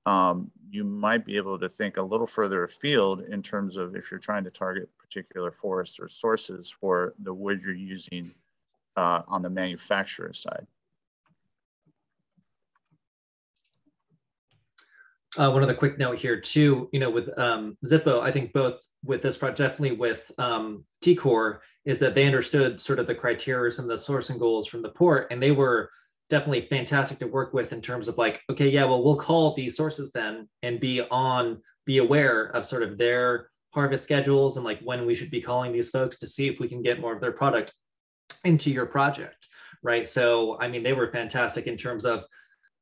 um, you might be able to think a little further afield in terms of if you're trying to target particular forests or sources for the wood you're using uh, on the manufacturer side. uh, one other quick note here too, you know, with um, Zip-O, I think both with this project, definitely with um, TCORE, is that they understood sort of the criteria some of the sourcing goals from the port, and they were definitely fantastic to work with in terms of like, okay, yeah, well, we'll call these sources then and be on, be aware of sort of their harvest schedules and like when we should be calling these folks to see if we can get more of their product into your project, right? So, I mean, they were fantastic in terms of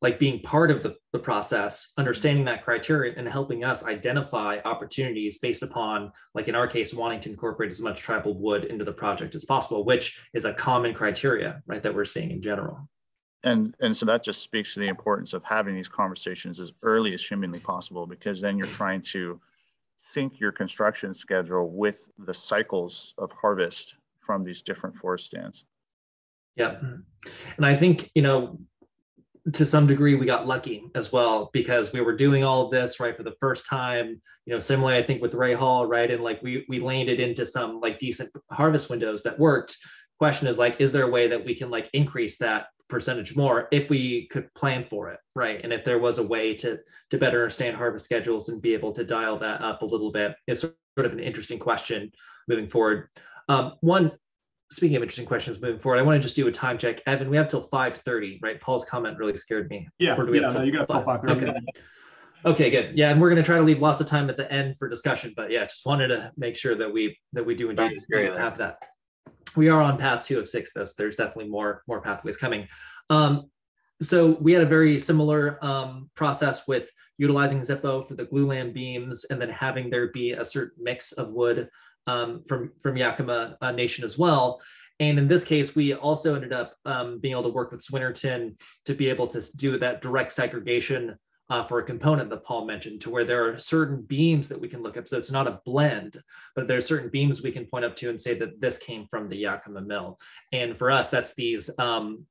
like being part of the, the process understanding mm-hmm. that criteria and helping us identify opportunities based upon like in our case wanting to incorporate as much tribal wood into the project as possible which is a common criteria right that we're seeing in general. And and so that just speaks to the importance of having these conversations as early as humanly possible because then you're trying to sync your construction schedule with the cycles of harvest from these different forest stands. Yeah. Mm-hmm. And i think you know to some degree we got lucky as well because we were doing all of this right for the first time you know similarly i think with ray hall right and like we we landed into some like decent harvest windows that worked. Question is like is there a way that we can like increase that percentage more if we could plan for it right? And if there was a way to to better understand harvest schedules and be able to dial that up a little bit it's sort of an interesting question moving forward. Um, one speaking of interesting questions moving forward, I want to just do a time check. Evan, we have till 5.30, right? Paul's comment really scared me. Yeah, or do we yeah, have no, you got till 5.30. Okay. okay, good. Yeah, and we're going to try to leave lots of time at the end for discussion, but yeah, just wanted to make sure that we that we do indeed have that. We are on path two of six, though, so there's definitely more more pathways coming. Um, so we had a very similar um, process with utilizing Zip-O for the glulam beams and then having there be a certain mix of wood um, from from Yakima uh, Nation as well. And in this case, we also ended up um, being able to work with Swinerton to be able to do that direct segregation uh, for a component that Paul mentioned, to where there are certain beams that we can look up. So it's not a blend, but there are certain beams we can point up to and say that this came from the Yakima mill. And for us, that's these um,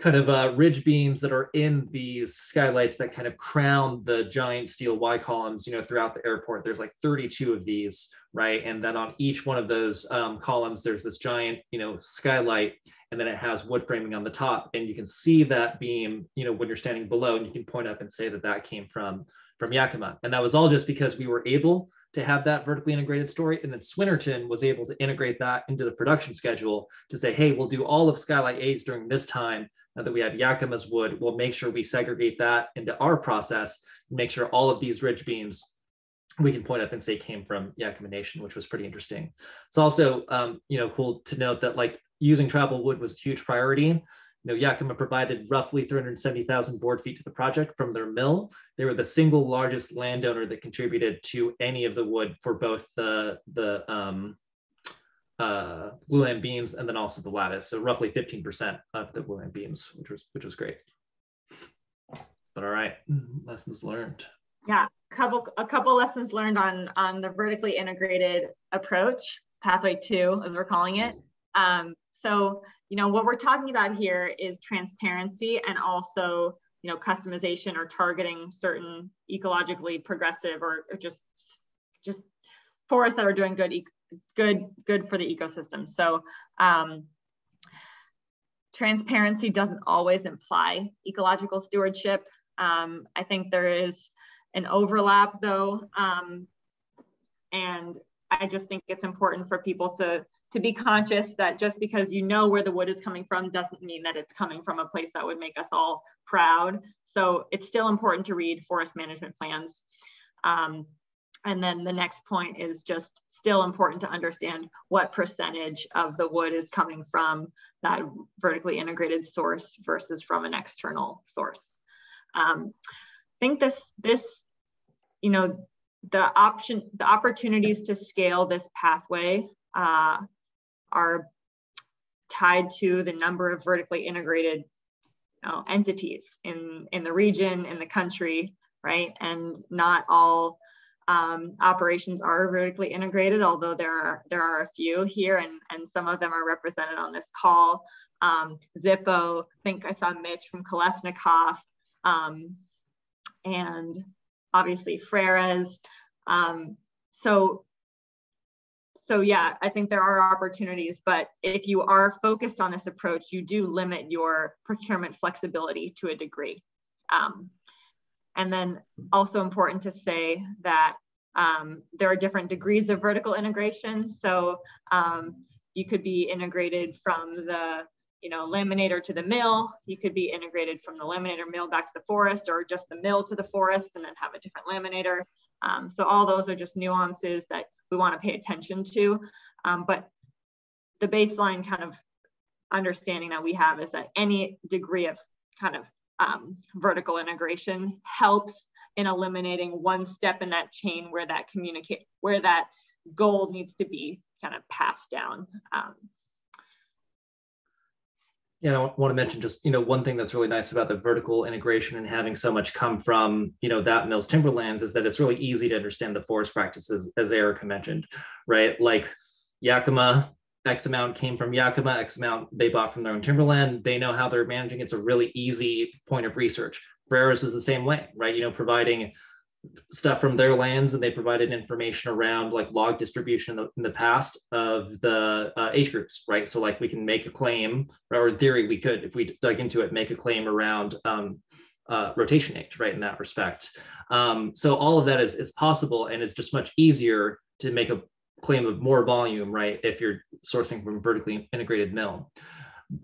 kind of uh, ridge beams that are in these skylights that kind of crown the giant steel Y columns, you know, throughout the airport. There's like 32 of these right? And then on each one of those um, columns, there's this giant, you know, skylight, and then it has wood framing on the top, and you can see that beam, you know, when you're standing below, and you can point up and say that that came from from Yakima, and that was all just because we were able to have that vertically integrated story, and then Swinerton was able to integrate that into the production schedule to say, hey, we'll do all of Skylight A's during this time. Now that we have Yakima's wood, we'll make sure we segregate that into our process, make sure all of these ridge beams we can point up and say came from Yakama Nation, which was pretty interesting. It's also, um, you know, cool to note that like using tribal wood was a huge priority. You know, Yakima provided roughly 370,000 board feet to the project from their mill. They were the single largest landowner that contributed to any of the wood for both the the um, uh, glulam beams and then also the lattice. So roughly 15% of the glulam beams, which was which was great. But all right, lessons learned. Yeah, couple a couple lessons learned on on the vertically integrated approach, pathway two, as we're calling it. Um, so you know what we're talking about here is transparency and also you know customization or targeting certain ecologically progressive or, or just just forests that are doing good good good for the ecosystem. So um, transparency doesn't always imply ecological stewardship. Um, I think there is an overlap though. Um, and I just think it's important for people to, to be conscious that just because you know where the wood is coming from doesn't mean that it's coming from a place that would make us all proud. So it's still important to read forest management plans. Um, and then the next point is just still important to understand what percentage of the wood is coming from that vertically integrated source versus from an external source. Um, think this, this, you know, the option, the opportunities to scale this pathway uh, are tied to the number of vertically integrated you know, entities in, in the region, in the country, right? And not all um, operations are vertically integrated, although there are there are a few here, and and some of them are represented on this call. Um, Zip-O, I think I saw Mitch from Kolesnikov, um, and obviously Freres. Um, so, so yeah, I think there are opportunities, but if you are focused on this approach, you do limit your procurement flexibility to a degree. Um, and then also important to say that um, there are different degrees of vertical integration. So um, you could be integrated from the you know, laminator to the mill. You could be integrated from the laminator mill back to the forest or just the mill to the forest and then have a different laminator. Um, so all those are just nuances that we want to pay attention to. Um, but the baseline kind of understanding that we have is that any degree of kind of um, vertical integration helps in eliminating one step in that chain where that communicate, where that goal needs to be kind of passed down. Yeah, I want to mention just you know one thing that's really nice about the vertical integration and having so much come from you know that Mills Timberlands is that it's really easy to understand the forest practices as Erica mentioned, right? Like Yakima, X amount came from Yakima, X amount they bought from their own timberland. They know how they're managing. It's a really easy point of research. Freres is the same way, right? You know, providing stuff from their lands and they provided information around like log distribution in the, in the past of the uh, age groups, right? So like we can make a claim, or in theory we could, if we dug into it, make a claim around um, uh, rotation age, right? In that respect. Um, so all of that is, is possible and it's just much easier to make a claim of more volume, right? If you're sourcing from vertically integrated mill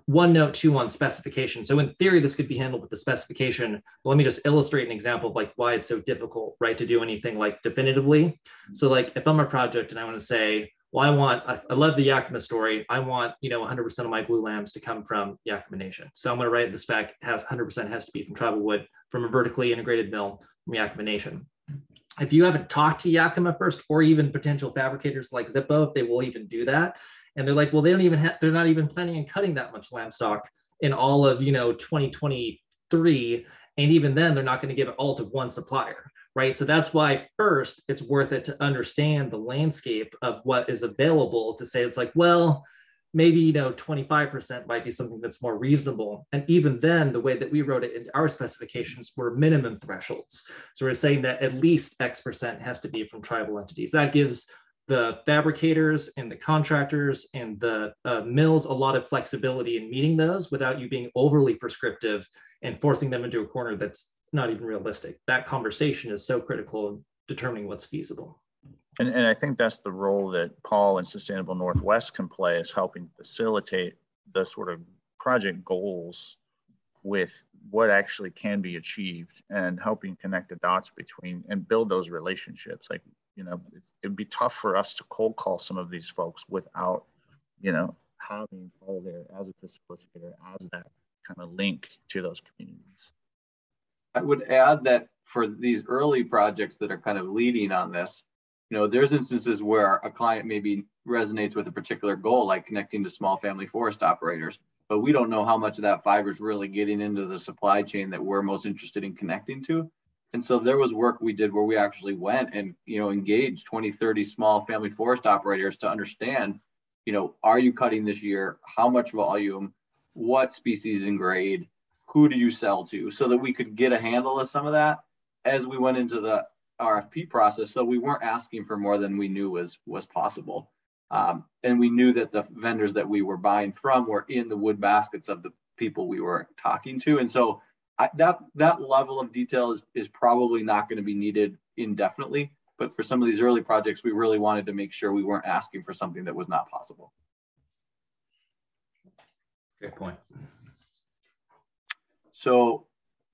one note two on specification. So in theory, this could be handled with the specification. But let me just illustrate an example of like why it's so difficult, right, to do anything like definitively. So like if I'm a project and I want to say, well, I want, I, I love the Yakima story. I want, you know, 100% of my glulams to come from Yakama Nation. So I'm going to write the spec has 100% has to be from tribal wood from a vertically integrated mill from Yakama Nation. If you haven't talked to Yakima first, or even potential fabricators like Zip-O, if they will even do that, and they're like, well, they don't even have, they're not even planning on cutting that much lam stock in all of, you know, 2023. And even then, they're not going to give it all to one supplier, right? So that's why first it's worth it to understand the landscape of what is available to say it's like, well, maybe you know 25% might be something that's more reasonable and even then the way that we wrote it into our specifications were minimum thresholds so we're saying that at least x percent has to be from tribal entities that gives the fabricators and the contractors and the uh, mills a lot of flexibility in meeting those without you being overly prescriptive and forcing them into a corner that's not even realistic. That conversation is so critical in determining what's feasible. And, and I think that's the role that Paul and Sustainable Northwest can play is helping facilitate the sort of project goals with what actually can be achieved and helping connect the dots between and build those relationships. Like, you know, it'd be tough for us to cold call some of these folks without, you know, having Paul there as a facilitator, as that kind of link to those communities. I would add that for these early projects that are kind of leading on this, you know, there's instances where a client maybe resonates with a particular goal, like connecting to small family forest operators, but we don't know how much of that fiber is really getting into the supply chain that we're most interested in connecting to. And so there was work we did where we actually went and, you know, engaged 20, 30 small family forest operators to understand, you know, are you cutting this year? How much volume? What species and grade? Who do you sell to? So that we could get a handle of some of that as we went into the RFP process. So we weren't asking for more than we knew was was possible. Um, and we knew that the vendors that we were buying from were in the wood baskets of the people we were talking to. And so I, that that level of detail is, is probably not going to be needed indefinitely. But for some of these early projects, we really wanted to make sure we weren't asking for something that was not possible. Great point. So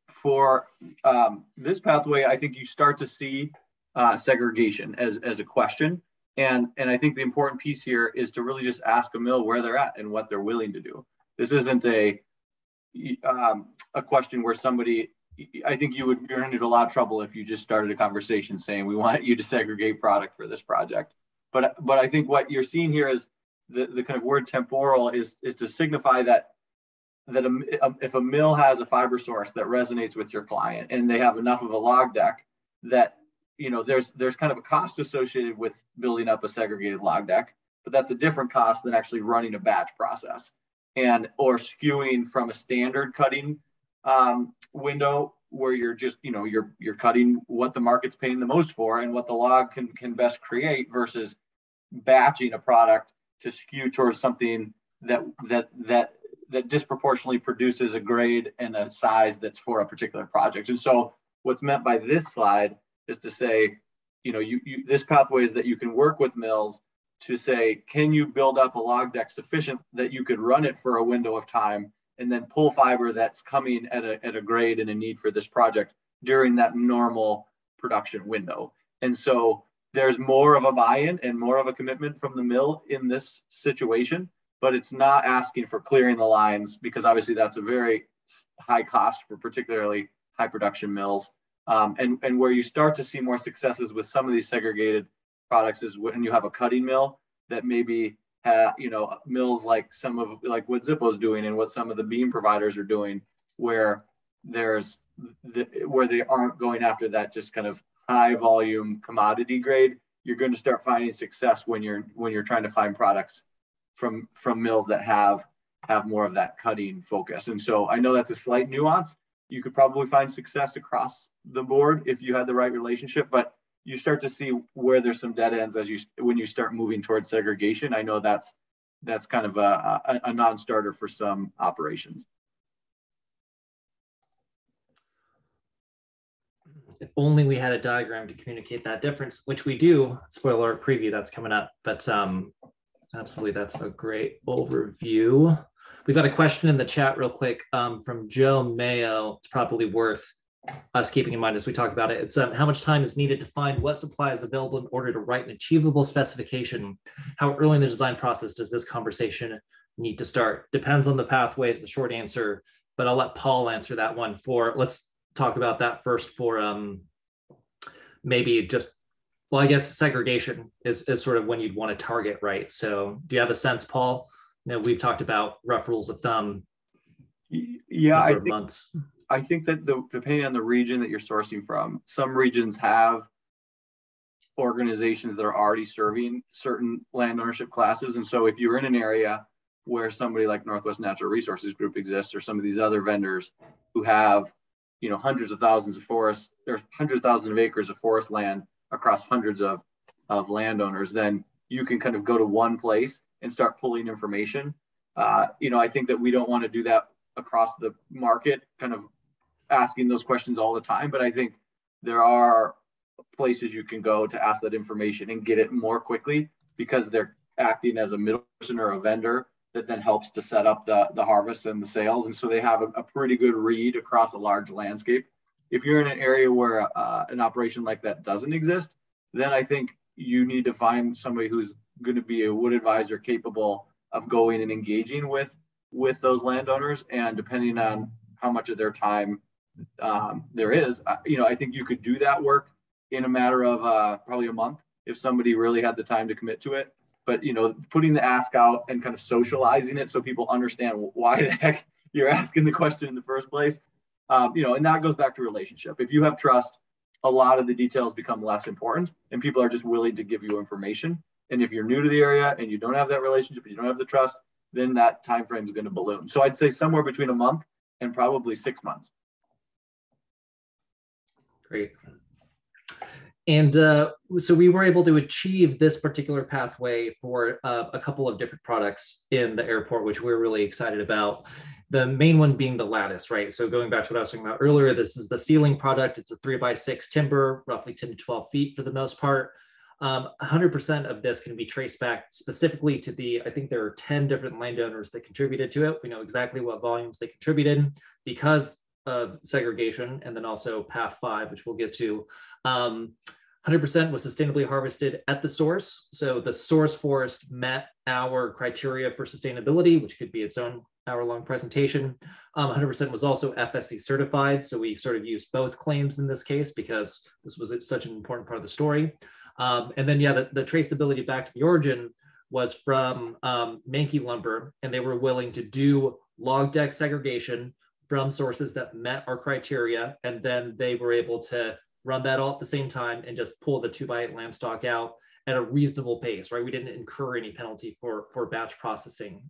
for um, this pathway, I think you start to see uh, segregation as, as a question. And, and I think the important piece here is to really just ask a mill where they're at and what they're willing to do. This isn't a, um, a question where somebody, I think you would run into a lot of trouble if you just started a conversation saying, we want you to segregate product for this project. But, but I think what you're seeing here is the, the kind of word temporal is, is to signify that that a, if a mill has a fiber source that resonates with your client and they have enough of a log deck that you know there's there's kind of a cost associated with building up a segregated log deck but that's a different cost than actually running a batch process and or skewing from a standard cutting um, window where you're just you know you're you're cutting what the market's paying the most for and what the log can can best create versus batching a product to skew towards something that that that that disproportionately produces a grade and a size that's for a particular project. And so what's meant by this slide is to say, you know, you, you this pathway is that you can work with mills to say, can you build up a log deck sufficient that you could run it for a window of time and then pull fiber that's coming at a, at a grade and a need for this project during that normal production window. And so there's more of a buy-in and more of a commitment from the mill in this situation but it's not asking for clearing the lines because obviously that's a very high cost for particularly high production mills. Um, and, and where you start to see more successes with some of these segregated products is when you have a cutting mill that maybe have, you know, mills like some of like what Zip-O's doing and what some of the beam providers are doing, where there's the, where they aren't going after that just kind of high volume commodity grade. You're going to start finding success when you're when you're trying to find products from from mills that have have more of that cutting focus. And so I know that's a slight nuance. You could probably find success across the board if you had the right relationship, but you start to see where there's some dead ends as you when you start moving towards segregation. I know that's that's kind of a, a, a non-starter for some operations. If only we had a diagram to communicate that difference, which we do. Spoiler preview that's coming up, but um, Absolutely. That's a great overview. We've got a question in the chat real quick um, from Joe Mayo. It's probably worth us keeping in mind as we talk about it. It's um, how much time is needed to find what supply is available in order to write an achievable specification? How early in the design process does this conversation need to start? Depends on the pathways, the short answer, but I'll let Paul answer that one for, let's talk about that first for um, maybe just well, I guess segregation is, is sort of when you'd want to target, right? So do you have a sense, Paul? You know, we've talked about rough rules of thumb. Yeah, I think, months. I think that the, depending on the region that you're sourcing from, some regions have organizations that are already serving certain land ownership classes. And so if you're in an area where somebody like Northwest Natural Resources Group exists or some of these other vendors who have, you know, hundreds of thousands of forests, there's hundreds of thousands of acres of forest land across hundreds of of landowners, then you can kind of go to one place and start pulling information. Uh, you know, I think that we don't want to do that across the market, kind of asking those questions all the time. But I think there are places you can go to ask that information and get it more quickly because they're acting as a middle person or a vendor that then helps to set up the, the harvest and the sales. And so they have a, a pretty good read across a large landscape. If you're in an area where uh, an operation like that doesn't exist, then I think you need to find somebody who's going to be a wood advisor capable of going and engaging with with those landowners. And depending on how much of their time um, there is, uh, you know, I think you could do that work in a matter of uh, probably a month if somebody really had the time to commit to it. But you know putting the ask out and kind of socializing it so people understand why the heck you're asking the question in the first place. Um, you know and that goes back to relationship. If you have trust a lot of the details become less important and people are just willing to give you information. And if you're new to the area and you don't have that relationship you don't have the trust then that time frame is going to balloon. So i'd say somewhere between a month and probably six months great and uh, so we were able to achieve this particular pathway for uh, a couple of different products in the airport, which we're really excited about. The main one being the lattice, right? So going back to what I was talking about earlier, this is the ceiling product. It's a three by six timber, roughly 10 to 12 feet for the most part. Um, 100% of this can be traced back specifically to the, I think there are 10 different landowners that contributed to it. We know exactly what volumes they contributed because of segregation and then also path five, which we'll get to. Um, 100% was sustainably harvested at the source. So the source forest met our criteria for sustainability, which could be its own hour long presentation. 100% um, was also FSC certified. So we sort of used both claims in this case because this was such an important part of the story. Um, and then, yeah, the, the, traceability back to the origin was from um, Manke Lumber, and they were willing to do log deck segregation from sources that met our criteria. And then they were able to run that all at the same time and just pull the two by eight lam stock out at a reasonable pace, right? We didn't incur any penalty for, for batch processing,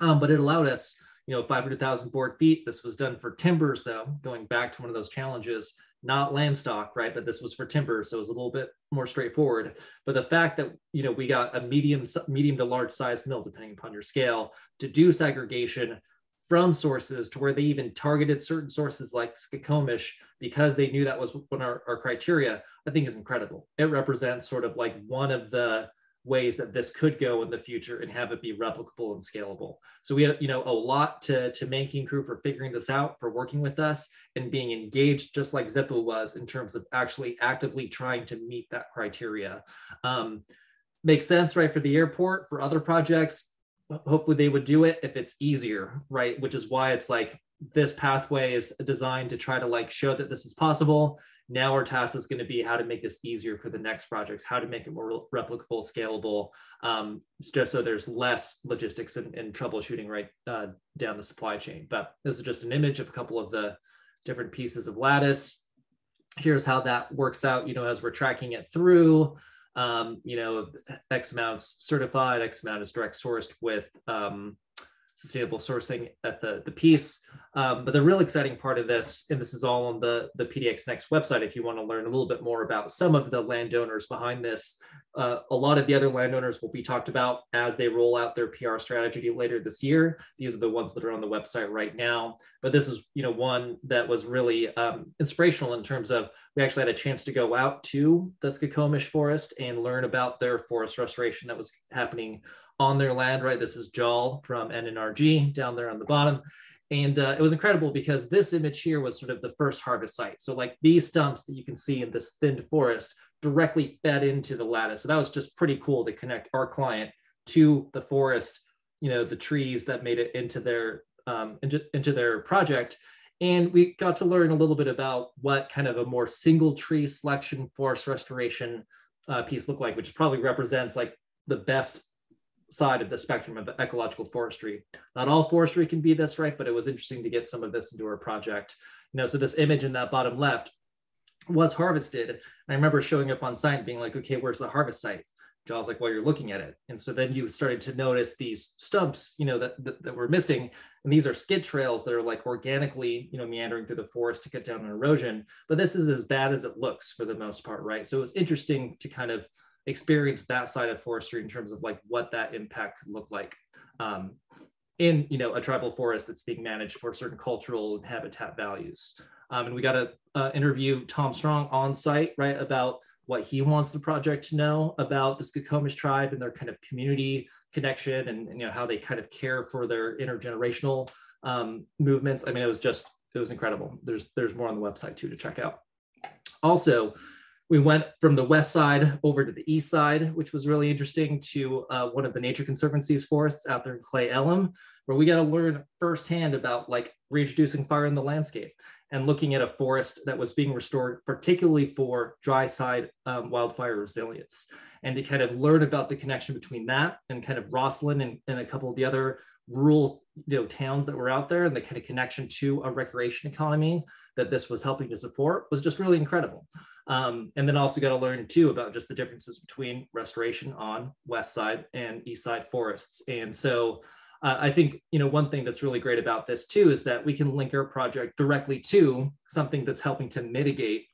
um, but it allowed us, you know, 500,000 board feet. This was done for timbers though, going back to one of those challenges, not lam stock, right? But this was for timbers. So it was a little bit more straightforward. But the fact that, you know, we got a medium, medium to large size mill, depending upon your scale to do segregation from sources to where they even targeted certain sources like Skokomish because they knew that was one of our, our criteria, I think is incredible. It represents sort of like one of the ways that this could go in the future and have it be replicable and scalable. So we have, you know, a lot to, to Manke Crew for figuring this out, for working with us and being engaged just like Zip-O was in terms of actually actively trying to meet that criteria. Um, makes sense, right? For the airport, for other projects, hopefully they would do it if it's easier, right? Which is why it's like this pathway is designed to try to like show that this is possible. Now our task is going to be how to make this easier for the next projects, how to make it more replicable, scalable, um, just so there's less logistics and, and troubleshooting right uh, down the supply chain. But this is just an image of a couple of the different pieces of lattice. Here's how that works out, you know, as we're tracking it through um, you know, X amounts certified, X amount is direct sourced with um, sustainable sourcing at the, the piece. Um, but the real exciting part of this, and this is all on the, the PDX Next website, if you want to learn a little bit more about some of the landowners behind this, uh, a lot of the other landowners will be talked about as they roll out their PR strategy later this year. These are the ones that are on the website right now. But this is, you know, one that was really um, inspirational in terms of we actually had a chance to go out to the Skokomish forest and learn about their forest restoration that was happening on their land, right? This is Jal from NNRG down there on the bottom. And uh, it was incredible because this image here was sort of the first harvest site. So like these stumps that you can see in this thinned forest directly fed into the lattice. So that was just pretty cool to connect our client to the forest, you know, the trees that made it into their um, into, into their project. And we got to learn a little bit about what kind of a more single tree selection forest restoration uh, piece looked like, which probably represents like the best side of the spectrum of ecological forestry. Not all forestry can be this, right? But it was interesting to get some of this into our project. You know, so this image in that bottom left was harvested. I remember showing up on site being like, okay, where's the harvest site? Jaws like, while you're looking at it. And so then you started to notice these stumps, you know, that, that, that were missing. And these are skid trails that are like organically, you know, meandering through the forest to cut down on erosion. But this is as bad as it looks for the most part, right? So it was interesting to kind of experience that side of forestry in terms of like what that impact could look like um, in you know a tribal forest that's being managed for certain cultural and habitat values. Um, and we got to uh, interview Tom Strong on site, right, about what he wants the project to know about the Skokomish tribe and their kind of community connection and, you know how they kind of care for their intergenerational um, movements. I mean, it was just it was incredible. There's there's more on the website too to check out. Also, we went from the west side over to the east side, which was really interesting, to uh, one of the Nature Conservancy's forests out there in Cle Elum, where we got to learn firsthand about like reintroducing fire in the landscape and looking at a forest that was being restored, particularly for dry side um, wildfire resilience, and to kind of learn about the connection between that and kind of Rosslyn and, and a couple of the other rural you know towns that were out there and the kind of connection to a recreation economy that this was helping to support was just really incredible. Um, and then also got to learn too about just the differences between restoration on west side and east side forests. And so uh, i think you know one thing that's really great about this too is that we can link our project directly to something that's helping to mitigate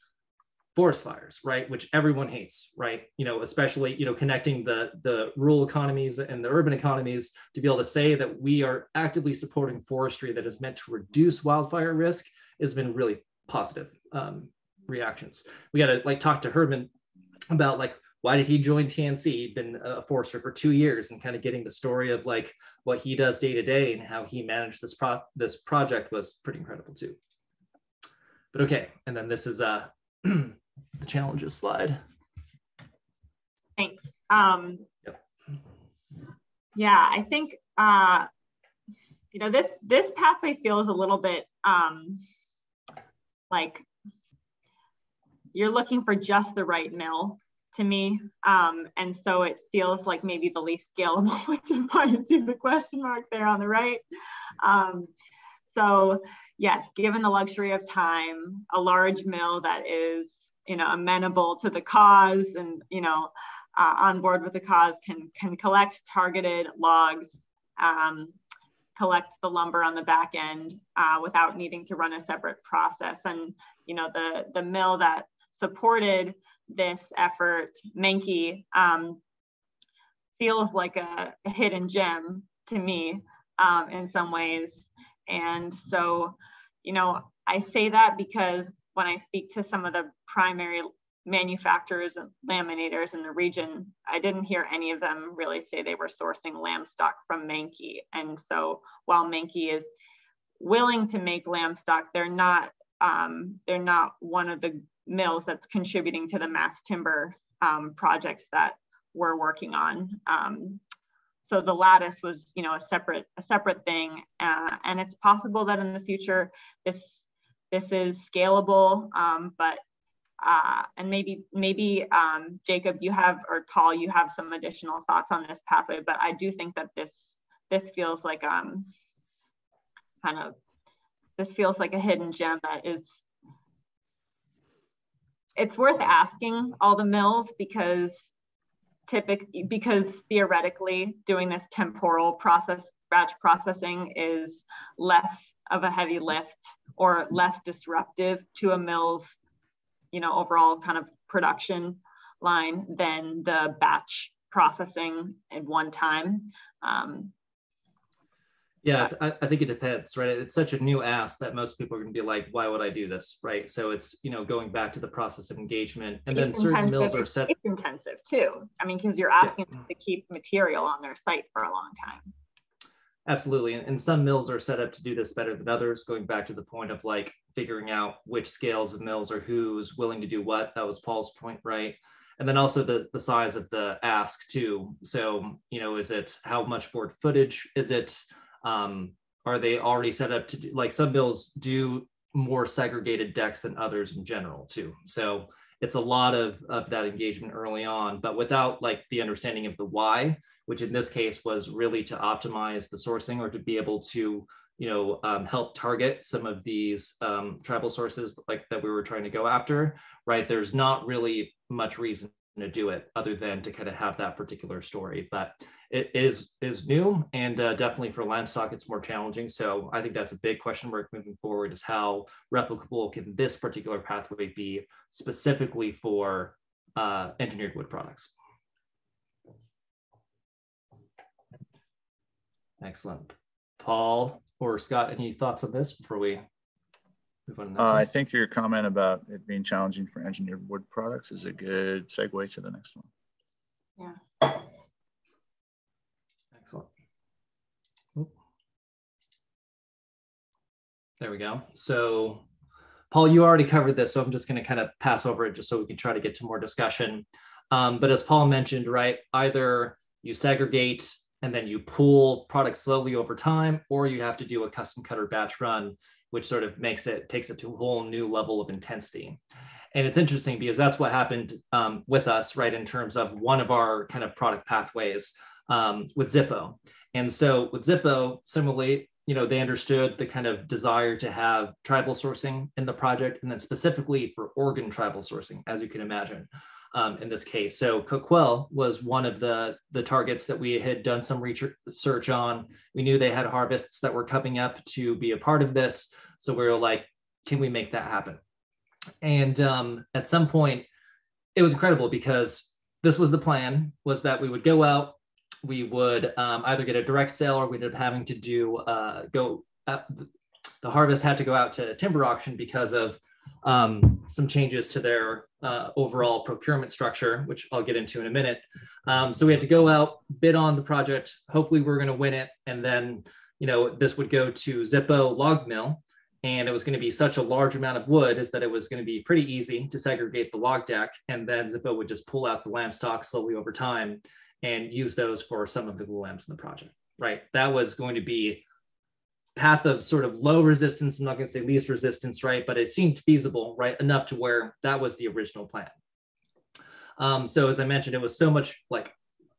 forest fires, right? Which everyone hates, right? You know, especially you know connecting the the rural economies and the urban economies to be able to say that we are actively supporting forestry that is meant to reduce wildfire risk has been really positive um, reactions. We got to like talk to Herman about like why did he join TNC? He'd been a forester for two years and kind of getting the story of like what he does day to day and how he managed this pro this project was pretty incredible too. But okay, and then this is uh the challenges slide. Thanks. Um, yep. Yeah, I think uh, you know this this pathway feels a little bit um, like you're looking for just the right mill to me, um, and so it feels like maybe the least scalable, which is why you see the question mark there on the right. Um, so yes, given the luxury of time, a large mill that is you know amenable to the cause and you know uh, on board with the cause can can collect targeted logs um, collect the lumber on the back end uh, without needing to run a separate process and you know the the mill that supported this effort Manke um, feels like a, hidden gem to me um, in some ways and so you know I say that because when I speak to some of the primary manufacturers and laminators in the region, I didn't hear any of them really say they were sourcing lam stock from Manke. And so while Manke is willing to make lam stock, they're not um, they're not one of the mills that's contributing to the mass timber um, projects that we're working on. Um, so the lattice was, you know, a separate a separate thing, uh, and it's possible that in the future this this is scalable, um, but uh, and maybe maybe um, Jacob, you have or Paul, you have some additional thoughts on this pathway. But I do think that this this feels like um, kind of this feels like a hidden gem that is it's worth asking all the mills because typically because theoretically doing this temporal process batch processing is less of a heavy lift or less disruptive to a mill's you know overall kind of production line than the batch processing at one time. Um, yeah, I, I, think it depends, right? It's such a new ask that most people are going to be like, "Why would I do this?" Right? So it's you know going back to the process of engagement, and then certain mills are set. It's intensive too. I mean, because you're asking yeah. them to keep material on their site for a long time. Absolutely. And, and some mills are set up to do this better than others, going back to the point of like figuring out which scales of mills or who's willing to do what. That was Paul's point, right? And then also the, the size of the ask too. So, you know, is it how much board footage? Is it, um, are they already set up to do, like some bills do more segregated decks than others in general too. So it's a lot of, of that engagement early on, but without like the understanding of the why, which in this case was really to optimize the sourcing or to be able to you know um, help target some of these um, tribal sources like that we were trying to go after right there's not really much reason to do it other than to kind of have that particular story. But it is is new and uh, definitely for livestock, it's more challenging. So I think that's a big question mark moving forward is how replicable can this particular pathway be specifically for uh, engineered wood products? Excellent. Paul or Scott, any thoughts on this before we uh, I think your comment about it being challenging for engineered wood products is a good segue to the next one. Yeah. Excellent. There we go. So Paul, you already covered this, so I'm just going to kind of pass over it just so we can try to get to more discussion. Um, but as Paul mentioned, right, either you segregate and then you pull products slowly over time, or you have to do a custom cutter batch run, which sort of makes it, takes it to a whole new level of intensity. And it's interesting because that's what happened um, with us, right, in terms of one of our kind of product pathways um, with Zip-O. And so with Zip-O, similarly, you know, they understood the kind of desire to have tribal sourcing in the project, and then specifically for Oregon tribal sourcing, as you can imagine. Um, in this case. So Coquille was one of the, the targets that we had done some research on. We knew they had harvests that were coming up to be a part of this. So we were like, can we make that happen? And um, at some point, it was incredible because this was the plan, was that we would go out, we would um, either get a direct sale or we ended up having to do uh, go uh, the harvest had to go out to timber auction because of um, some changes to their uh, overall procurement structure, which I'll get into in a minute. Um, so we had to go out, bid on the project. Hopefully, we're going to win it, and then you know this would go to Zip-O log mill, and it was going to be such a large amount of wood is that it was going to be pretty easy to segregate the log deck, and then Zip-O would just pull out the lam stock slowly over time and use those for some of the lamps in the project, right? That was going to be path of sort of low resistance. I'm not going to say least resistance, right? But it seemed feasible, right? Enough to where that was the original plan. Um, so as I mentioned, it was so much like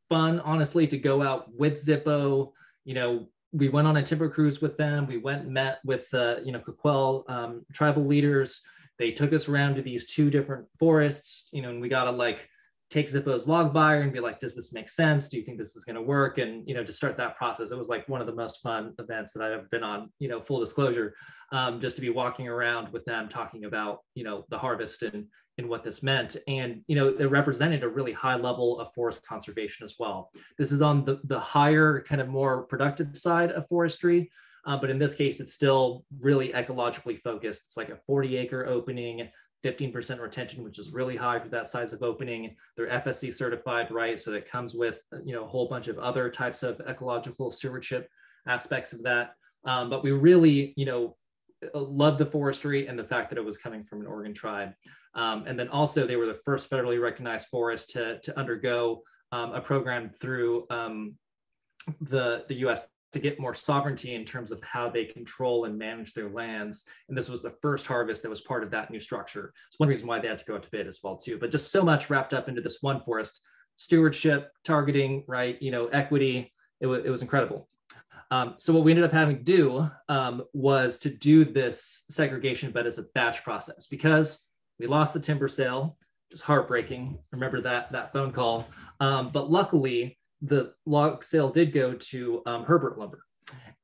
fun, honestly, to go out with Zip-O. You know, we went on a timber cruise with them. We went met with, uh, you know, Coquille um, tribal leaders. They took us around to these two different forests, you know, and we got to like take Zip-O's log buyer and be like, does this make sense? Do you think this is going to work? And, you know, to start that process, it was like one of the most fun events that I've ever been on, you know, full disclosure, um, just to be walking around with them talking about, you know, the harvest and, and what this meant. And, you know, it represented a really high level of forest conservation as well. This is on the, the higher kind of more productive side of forestry. Uh, but in this case, it's still really ecologically focused. It's like a 40 acre opening 15% retention, which is really high for that size of opening. They're FSC certified, right? So it comes with you know a whole bunch of other types of ecological stewardship aspects of that. Um, but we really, you know, love the forestry and the fact that it was coming from an Oregon tribe. Um, and then also they were the first federally recognized forest to, to undergo um, a program through um, the, the US to get more sovereignty in terms of how they control and manage their lands. And this was the first harvest that was part of that new structure. It's one reason why they had to go out to bid as well too. But just so much wrapped up into this one forest, stewardship, targeting, right? You know, equity. It, it was incredible. Um, so what we ended up having to do um, was to do this segregation, but as a batch process because we lost the timber sale, is heartbreaking. Remember that that phone call. Um, but luckily, the log sale did go to um, Herbert Lumber.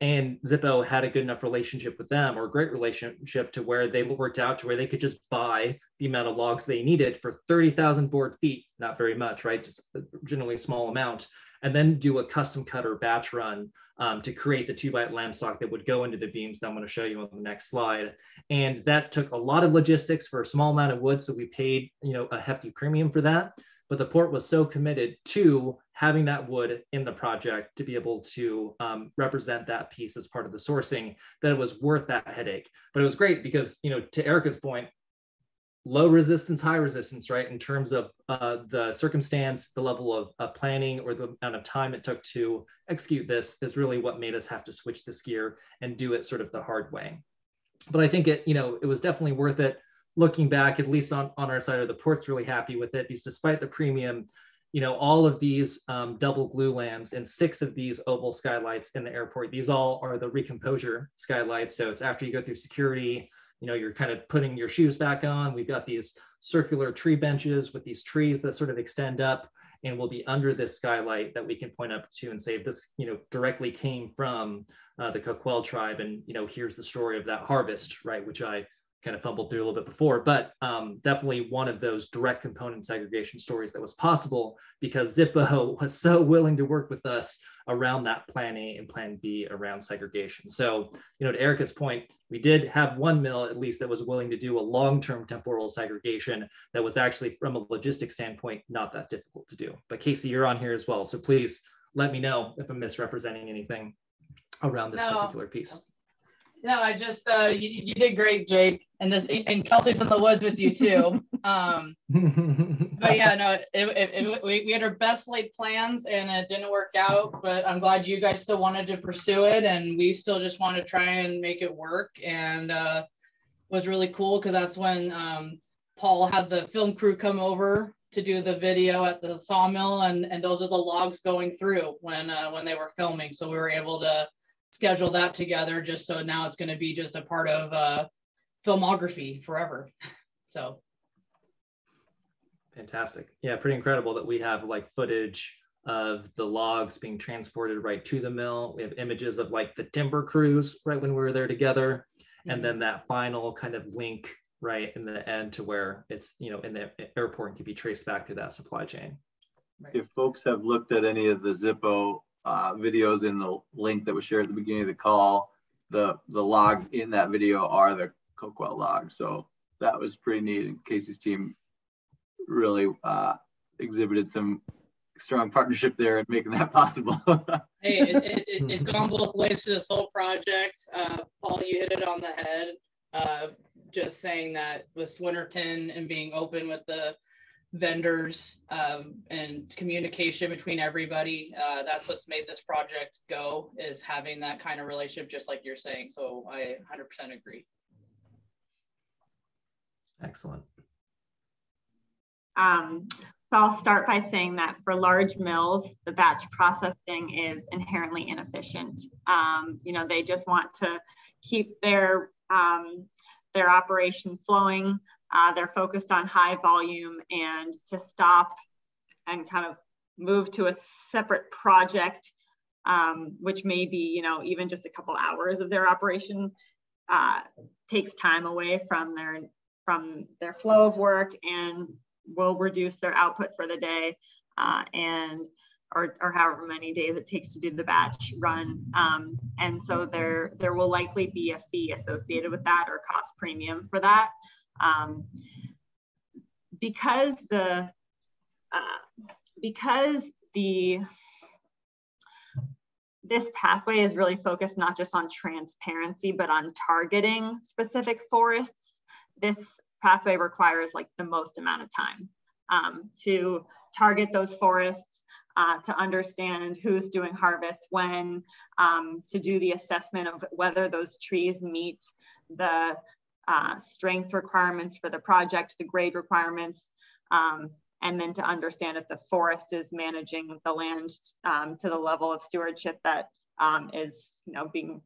And Zip-O had a good enough relationship with them or a great relationship to where they worked out to where they could just buy the amount of logs they needed for 30,000 board feet, not very much, right? Just generally a small amount, and then do a custom cutter batch run um, to create the two by lam stock that would go into the beams that I'm going to show you on the next slide. And that took a lot of logistics for a small amount of wood. So we paid, you know, a hefty premium for that but the port was so committed to having that wood in the project to be able to um, represent that piece as part of the sourcing that it was worth that headache. But it was great because you know to erica's point low resistance high resistance right? In terms of uh, the circumstance the level of uh, planning or the amount of time it took to execute this is really what made us have to switch this gear and do it sort of the hard way. But i think it you know it was definitely worth it. Looking back, at least on, on our side, of the port's really happy with it because despite the premium, you know, all of these um, double glulams and six of these oval skylights in the airport, these all are the recomposure skylights. So it's after you go through security, you know, you're kind of putting your shoes back on. We've got these circular tree benches with these trees that sort of extend up and will be under this skylight that we can point up to and say this, you know, directly came from uh, the Coquille tribe. And, you know, here's the story of that harvest, right? Which I kind of fumbled through a little bit before, but um, definitely one of those direct component segregation stories that was possible because Zip-O was so willing to work with us around that plan A and plan B around segregation. So, you know, to Erica's point, we did have one mill at least that was willing to do a long-term temporal segregation that was actually from a logistic standpoint, not that difficult to do. But Casey, you're on here as well. So please let me know if I'm misrepresenting anything around this no. particular piece. No, I just uh, you, you did great, Jake, and this and Kelsey's in the woods with you too. Um, but yeah, no, it, it, it, we, we had our best laid plans and it didn't work out. But I'm glad you guys still wanted to pursue it, and we still just want to try and make it work. And uh, was really cool because that's when um, Paul had the film crew come over to do the video at the sawmill, and and those are the logs going through when uh, when they were filming. So we were able to schedule that together just so now it's going to be just a part of uh, filmography forever. So fantastic. Yeah, pretty incredible that we have like footage of the logs being transported right to the mill. We have images of like the timber crews right when we were there together. Mm-hmm. And then that final kind of link right in the end to where it's, you know, in the airport and can be traced back to that supply chain. If folks have looked at any of the Zip-O uh, videos in the link that was shared at the beginning of the call. The the logs in that video are the Coquille logs. So that was pretty neat. And Casey's team really uh, exhibited some strong partnership there in making that possible. hey, it, it, has gone both ways to this whole project. Uh, Paul, you hit it on the head. Uh, just saying that with Swinerton and being open with the vendors um, and communication between everybody. Uh, that's what's made this project go is having that kind of relationship, just like you're saying. So I 100% agree. Excellent. Um, so I'll start by saying that for large mills, the batch processing is inherently inefficient. Um, you know, they just want to keep their um, their operation flowing uh, they're focused on high volume and to stop and kind of move to a separate project, um, which may be, you know, even just a couple hours of their operation, uh, takes time away from their from their flow of work and will reduce their output for the day uh, and or, or however many days it takes to do the batch run. Um, and so there, there will likely be a fee associated with that or cost premium for that. Um, because the uh, because the this pathway is really focused not just on transparency but on targeting specific forests this pathway requires like the most amount of time um, to target those forests uh, to understand who's doing harvest when um, to do the assessment of whether those trees meet the uh, strength requirements for the project, the grade requirements, um, and then to understand if the forest is managing the land um, to the level of stewardship that um, is, you know, being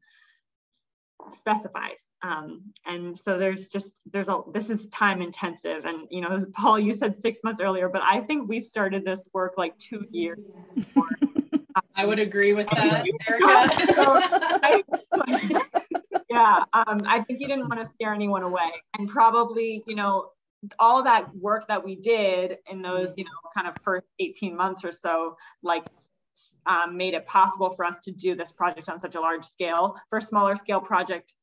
specified. Um, and so there's just there's a this is time intensive, and you know, Paul, you said six months earlier, but I think we started this work like two years. I would agree with that, Erica yeah, um, I think you didn't want to scare anyone away, and probably, you know, all that work that we did in those, you know, kind of first 18 months or so, like um, made it possible for us to do this project on such a large scale. For a smaller scale project,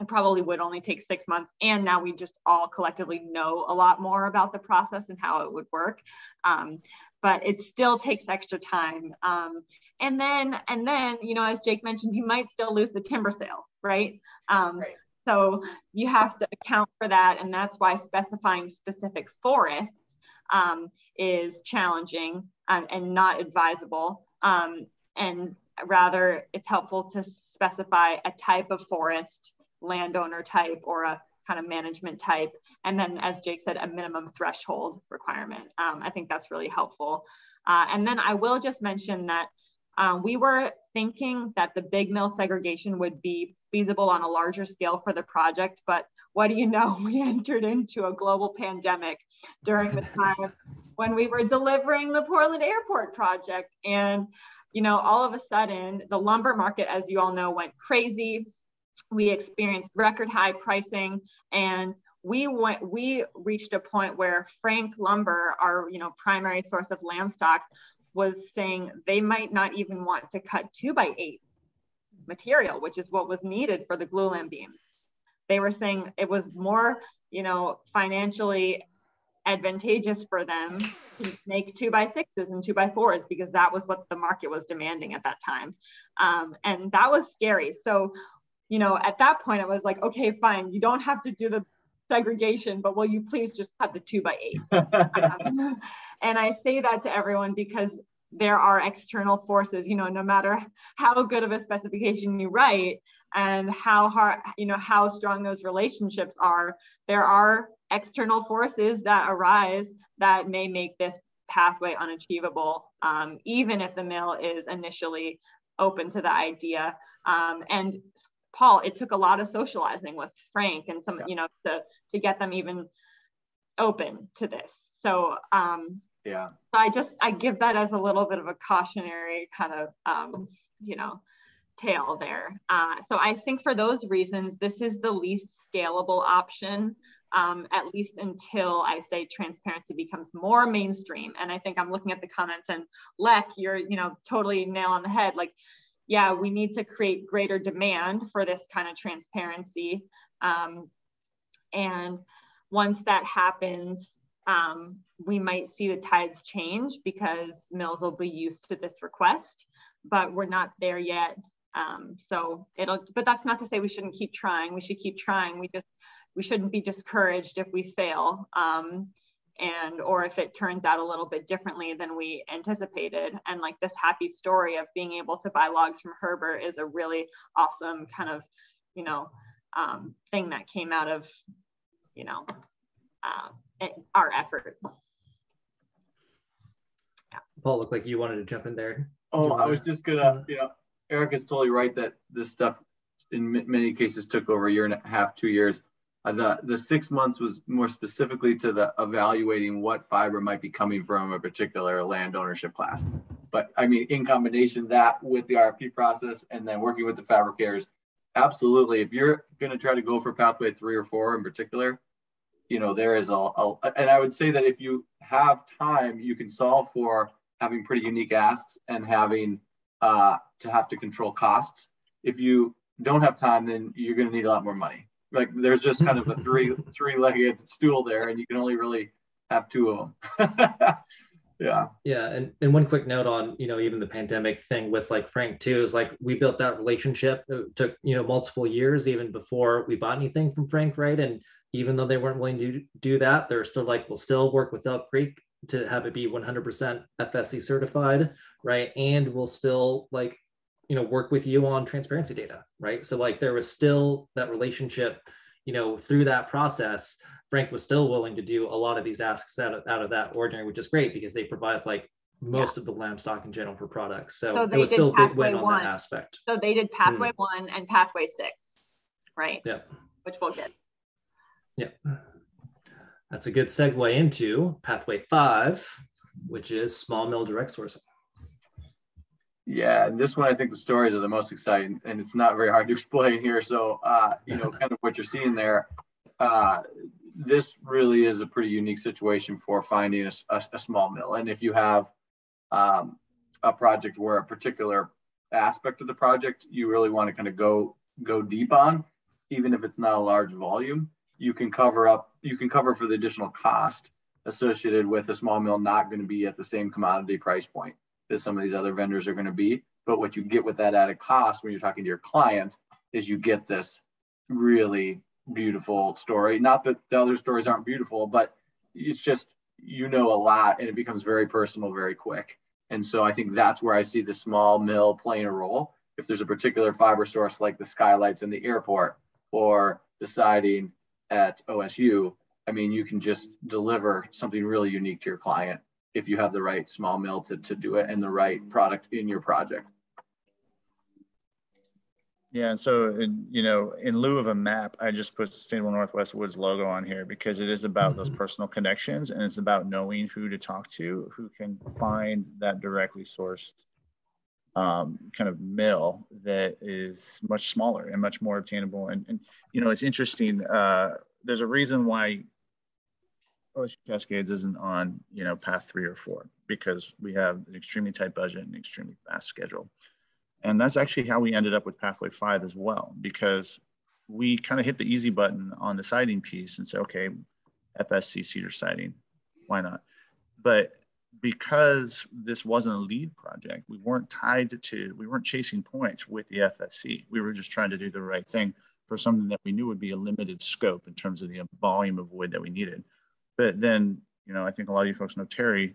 it probably would only take six months. And now we just all collectively know a lot more about the process and how it would work. Um, but it still takes extra time. Um, and then, and then, you know, as Jake mentioned, you might still lose the timber sale, right? Um, right. So you have to account for that. And that's why specifying specific forests um, is challenging and, and not advisable. Um, and rather, it's helpful to specify a type of forest, landowner type, or a kind of management type. And then, as Jake said, a minimum threshold requirement. Um, I think that's really helpful. Uh, and then I will just mention that um, we were thinking that the big mill segregation would be feasible on a larger scale for the project, but what do you know? We entered into a global pandemic during the time when we were delivering the Portland Airport project. And, you know, all of a sudden, the lumber market, as you all know, went crazy we experienced record high pricing and we went we reached a point where frank lumber our you know primary source of lam stock was saying they might not even want to cut two by eight material, which is what was needed for the glulam beam. They were saying it was more, you know, financially advantageous for them to make two by sixes and two by fours because that was what the market was demanding at that time. Um, and that was scary. So, you know, at that point, I was like, okay, fine, you don't have to do the segregation, but will you please just cut the two by eight? um, and I say that to everyone because there are external forces, you know, no matter how good of a specification you write and how hard, you know, how strong those relationships are, there are external forces that arise that may make this pathway unachievable, um, even if the mill is initially open to the idea. Um, and Paul, it took a lot of socializing with Frank and some, yeah. you know, to, to get them even open to this. So, um, yeah. So I just, I give that as a little bit of a cautionary kind of, um, you know, tale there. Uh, so I think for those reasons, this is the least scalable option um, at least until I say transparency becomes more mainstream. And I think I'm looking at the comments and Lek, you're, you know, totally nail on the head. Like, yeah, we need to create greater demand for this kind of transparency. Um, and once that happens, um, we might see the tides change because mills will be used to this request, but we're not there yet. Um, so it'll, but that's not to say we shouldn't keep trying. We should keep trying. We just we shouldn't be discouraged if we fail um, and or if it turns out a little bit differently than we anticipated. And like this happy story of being able to buy logs from herbert is a really awesome kind of you know um, thing that came out of you know uh, our effort. Yeah. paul looked like you wanted to jump in there. Oh i was just gonna you know eric is totally right that this stuff in many cases took over a year and a half two years uh, the, the six months was more specifically to the evaluating what fiber might be coming from a particular land ownership class. But I mean, in combination that with the RFP process and then working with the fabricators, absolutely. If you're going to try to go for pathway three or four in particular, you know, there is a, a, and I would say that if you have time, you can solve for having pretty unique asks and having uh, to have to control costs. If you don't have time, then you're going to need a lot more money like there's just kind of a three three-legged stool there and you can only really have two of them yeah. Yeah and, and one quick note on you know even the pandemic thing with like frank too is like we built that relationship. It took you know multiple years even before we bought anything from frank right? And even though they weren't willing to do that they're still like we'll still work with elk creek to have it be 100% fsc certified right? And we'll still like you know work with you on transparency data right? So like there was still that relationship you know through that process frank was still willing to do a lot of these asks out of, out of that ordinary which is great because they provide like most yeah. of the lam stock in general for products. So, so it was still a big win on that aspect. So they did pathway mm. one and pathway six right? Yeah. Which we'll get. Yeah. That's a good segue into pathway five which is small mill direct sourcing yeah, and this one I think the stories are the most exciting, and it's not very hard to explain here. So, uh, you know, kind of what you're seeing there, uh, this really is a pretty unique situation for finding a, a, a small mill. And if you have um, a project where a particular aspect of the project you really want to kind of go go deep on, even if it's not a large volume, you can cover up, you can cover for the additional cost associated with a small mill not going to be at the same commodity price point as some of these other vendors are going to be. But what you get with that added cost when you're talking to your client is you get this really beautiful story. Not that the other stories aren't beautiful, but it's just you know a lot and it becomes very personal very quick. And so I think that's where I see the small mill playing a role. If there's a particular fiber source like the skylights in the airport or deciding at OSU, I mean, you can just deliver something really unique to your client if you have the right small mill to, to do it and the right product in your project. Yeah, and so in, you know, in lieu of a map, I just put Sustainable Northwest Woods logo on here because it is about mm-hmm. those personal connections and it's about knowing who to talk to, who can find that directly sourced um, kind of mill that is much smaller and much more obtainable. And, and you know, it's interesting. Uh, there's a reason why OSU Cascades isn't on, you know, path three or four because we have an extremely tight budget and extremely fast schedule. And that's actually how we ended up with pathway five as well, because we kind of hit the easy button on the siding piece and say, okay, FSC cedar siding, why not? But because this wasn't a lead project, we weren't tied to, we weren't chasing points with the FSC. We were just trying to do the right thing for something that we knew would be a limited scope in terms of the volume of wood that we needed. But then, you know, I think a lot of you folks know Terry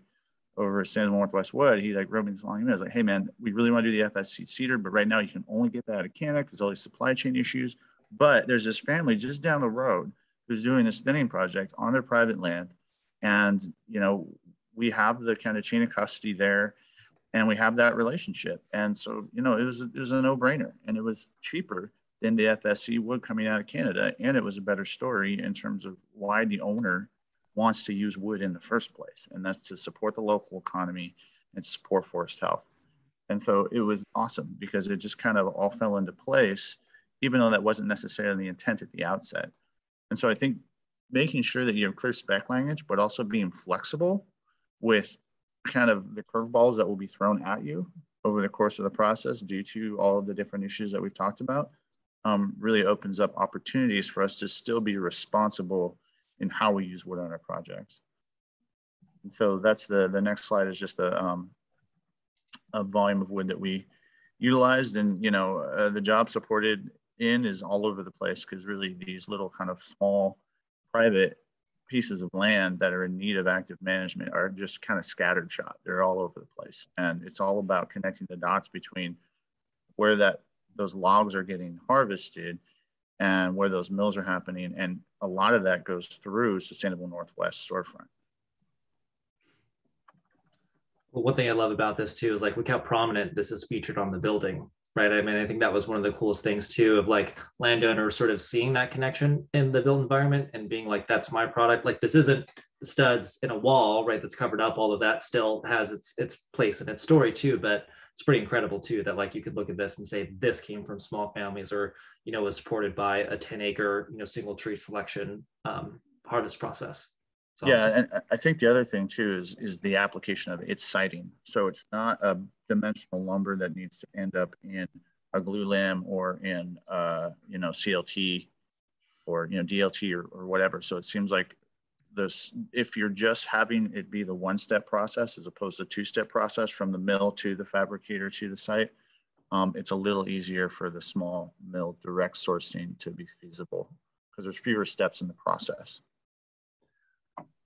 over at San Northwest Wood. He like wrote me this long email. I was like, hey man, we really want to do the FSC cedar, but right now you can only get that out of Canada because all these supply chain issues. But there's this family just down the road who's doing this thinning project on their private land. And, you know, we have the kind of chain of custody there and we have that relationship. And so, you know, it was, it was a no brainer and it was cheaper than the FSC wood coming out of Canada. And it was a better story in terms of why the owner wants to use wood in the first place. And that's to support the local economy and support forest health. And so it was awesome because it just kind of all fell into place, even though that wasn't necessarily the intent at the outset. And so I think making sure that you have clear spec language, but also being flexible with kind of the curveballs that will be thrown at you over the course of the process due to all of the different issues that we've talked about um, really opens up opportunities for us to still be responsible in how we use wood on our projects. And so that's the, the next slide is just the um, a volume of wood that we utilized and, you know, uh, the job supported in is all over the place because really these little kind of small private pieces of land that are in need of active management are just kind of scattered shot. They're all over the place. And it's all about connecting the dots between where that those logs are getting harvested and where those mills are happening. And a lot of that goes through Sustainable Northwest storefront. Well, one thing I love about this too is like look how prominent this is featured on the building, right? I mean, I think that was one of the coolest things too of like landowners sort of seeing that connection in the built environment and being like, that's my product. Like this isn't studs in a wall, right? That's covered up. All of that still has its its place and its story too, but it's pretty incredible too that like you could look at this and say this came from small families or you know was supported by a 10 acre you know single tree selection um, harvest process. Yeah and i think the other thing too is is the application of its siding so it's not a dimensional lumber that needs to end up in a glulam or in uh, you know clt or you know dlt or, or whatever. So it seems like this if you're just having it be the one step process as opposed to two step process from the mill to the fabricator to the site um, it's a little easier for the small mill direct sourcing to be feasible because there's fewer steps in the process.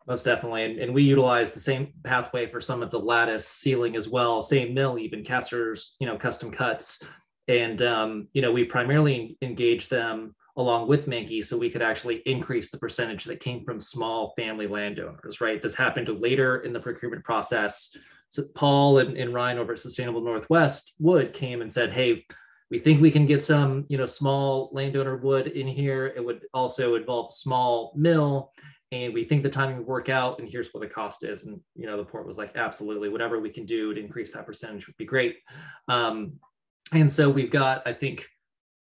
Most definitely. And, and, we utilize the same pathway for some of the lattice ceiling as well same mill even casters you know custom cuts. And um, you know we primarily engage them along with Manke so we could actually increase the percentage that came from small family landowners, right? This happened later in the procurement process. So Paul and, and Ryan over at Sustainable Northwest Wood came and said, hey, we think we can get some, you know, small landowner wood in here. It would also involve small mill and we think the timing would work out and here's what the cost is and you know the port was like absolutely whatever we can do to increase that percentage would be great um, and so we've got i think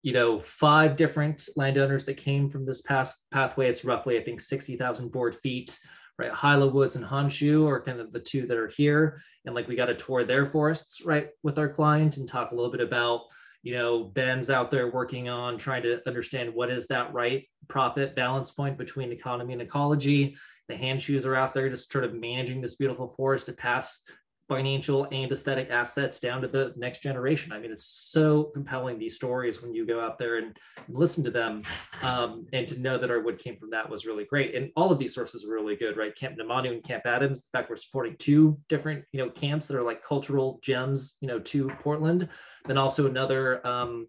you know, five different landowners that came from this past pathway. It's roughly, I think, 60,000 board feet, right? Hyla Woods and Honshu are kind of the two that are here. And like we got to tour their forests, right, with our client and talk a little bit about, you know, Ben's out there working on trying to understand what is that right profit balance point between economy and ecology. The Honshu's are out there just sort of managing this beautiful forest to pass financial and aesthetic assets down to the next generation. I mean, it's so compelling these stories when you go out there and listen to them, um, and to know that our wood came from that was really great. And all of these sources are really good, right? Camp Namanu and Camp Adams. In fact we're supporting two different, you know, camps that are like cultural gems, you know, to Portland. Then also another um,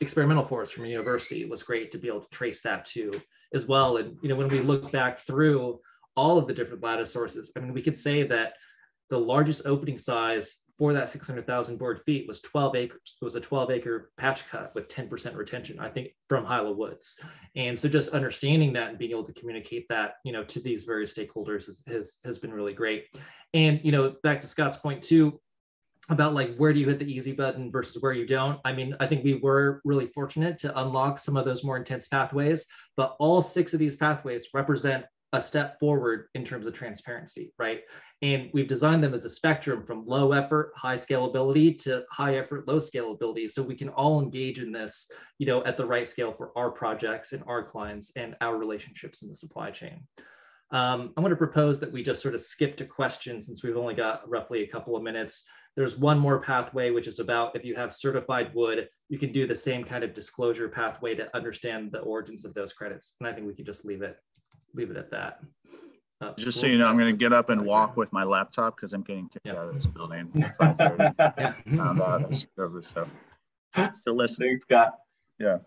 experimental forest from a university It was great to be able to trace that too as well. And you know, when we look back through all of the different lattice sources, I mean, we could say that the largest opening size for that 600,000 board feet was 12 acres. It was a 12 acre patch cut with 10% retention, I think, from Hyla Woods. And so just understanding that and being able to communicate that, you know, to these various stakeholders has, has, has been really great. And, you know, back to Scott's point too, about like where do you hit the easy button versus where you don't. I mean, I think we were really fortunate to unlock some of those more intense pathways, but all six of these pathways represent a step forward in terms of transparency, right? And we've designed them as a spectrum from low effort, high scalability to high effort, low scalability. So we can all engage in this, you know, at the right scale for our projects and our clients and our relationships in the supply chain. Um, I'm going to propose that we just sort of skip to questions since we've only got roughly a couple of minutes. There's one more pathway, which is about if you have certified wood, you can do the same kind of disclosure pathway to understand the origins of those credits. And I think we could just leave it, leave it at that. Uh, just so you know, I'm going to get up and walk with my laptop because I'm getting kicked yeah. out of this building. yeah. Found out so still listening. Thanks, Scott. Yeah.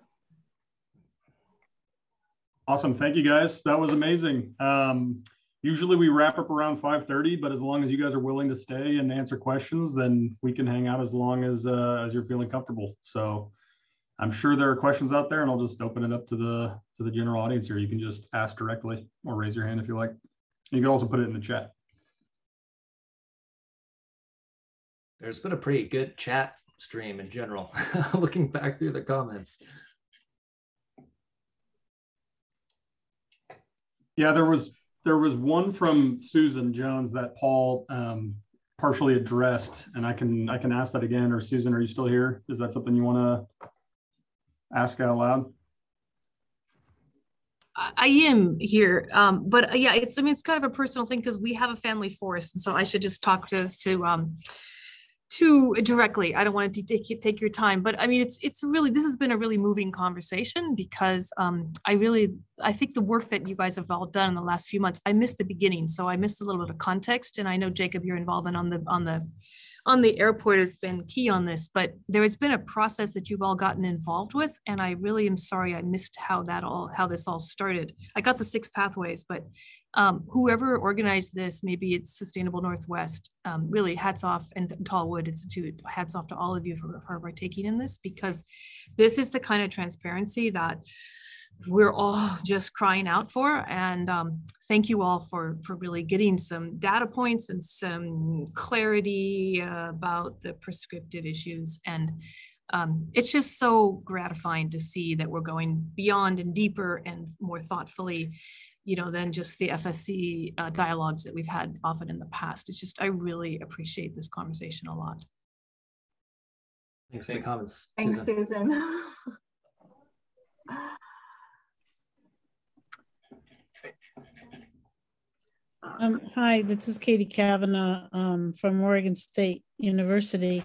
Awesome. Thank you guys. That was amazing. Um, usually we wrap up around 5.30, but as long as you guys are willing to stay and answer questions, then we can hang out as long as, uh, as you're feeling comfortable. So I'm sure there are questions out there and I'll just open it up to the, to the general audience here. You can just ask directly or raise your hand if you like. You can also put it in the chat. There's been a pretty good chat stream in general, looking back through the comments. Yeah, there was there was one from Susan Jones that Paul um, partially addressed, and I can I can ask that again. Or Susan, are you still here? Is that something you want to ask out loud? I am here, um, but uh, yeah, it's I mean it's kind of a personal thing because we have a family forest, and so I should just talk to to um, too directly. I don't want to take, take your time, but I mean, it's it's really this has been a really moving conversation because um, I really I think the work that you guys have all done in the last few months. I missed the beginning, so I missed a little bit of context, and I know Jacob, your involvement on the on the on the airport has been key on this. But there has been a process that you've all gotten involved with, and I really am sorry I missed how that all how this all started. I got the six pathways, but um, whoever organized this, maybe it's Sustainable Northwest, um, really hats off, and TallWood Institute, hats off to all of you for, for partaking in this because this is the kind of transparency that we're all just crying out for. And um, thank you all for, for really getting some data points and some clarity uh, about the prescriptive issues. And um, it's just so gratifying to see that we're going beyond and deeper and more thoughtfully you know, than just the FSC uh, dialogues that we've had often in the past. It's just, I really appreciate this conversation a lot. Thanks. for the comments? Thanks, Susan. Susan. um, hi, this is Katie Kavanaugh um, from Oregon State University.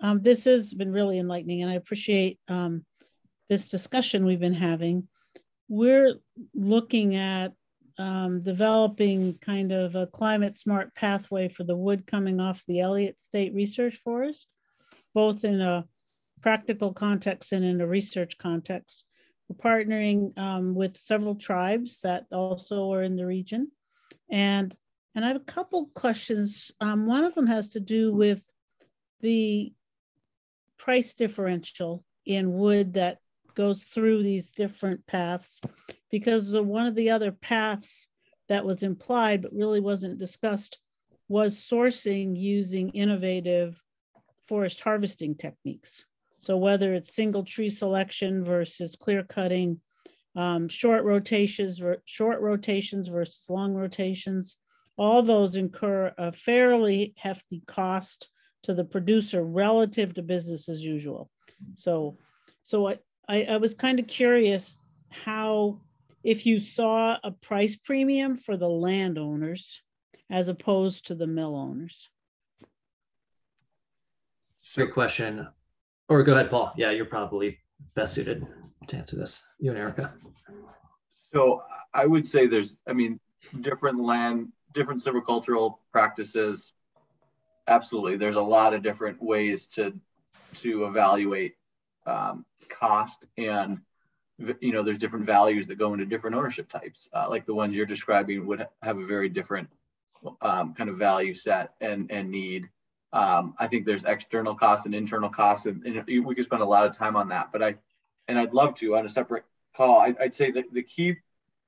Um, this has been really enlightening, and I appreciate um, this discussion we've been having we're looking at um, developing kind of a climate smart pathway for the wood coming off the Elliott State Research Forest, both in a practical context and in a research context. We're partnering um, with several tribes that also are in the region. And, and I have a couple questions. Um, one of them has to do with the price differential in wood that goes through these different paths because the, one of the other paths that was implied but really wasn't discussed was sourcing using innovative forest harvesting techniques. So whether it's single tree selection versus clear cutting, um, short rotations, short rotations versus long rotations, all those incur a fairly hefty cost to the producer relative to business as usual. So, so what I, I was kind of curious how, if you saw a price premium for the landowners as opposed to the mill owners. Great question. Or go ahead, Paul. Yeah, you're probably best suited to answer this. You and Erica. So I would say there's, I mean, different land, different silvicultural practices. Absolutely, there's a lot of different ways to to evaluate um, cost and you know there's different values that go into different ownership types uh, like the ones you're describing would have a very different um, kind of value set and and need um, i think there's external costs and internal costs and, and, we could spend a lot of time on that but i and i'd love to on a separate call. I, would say that the key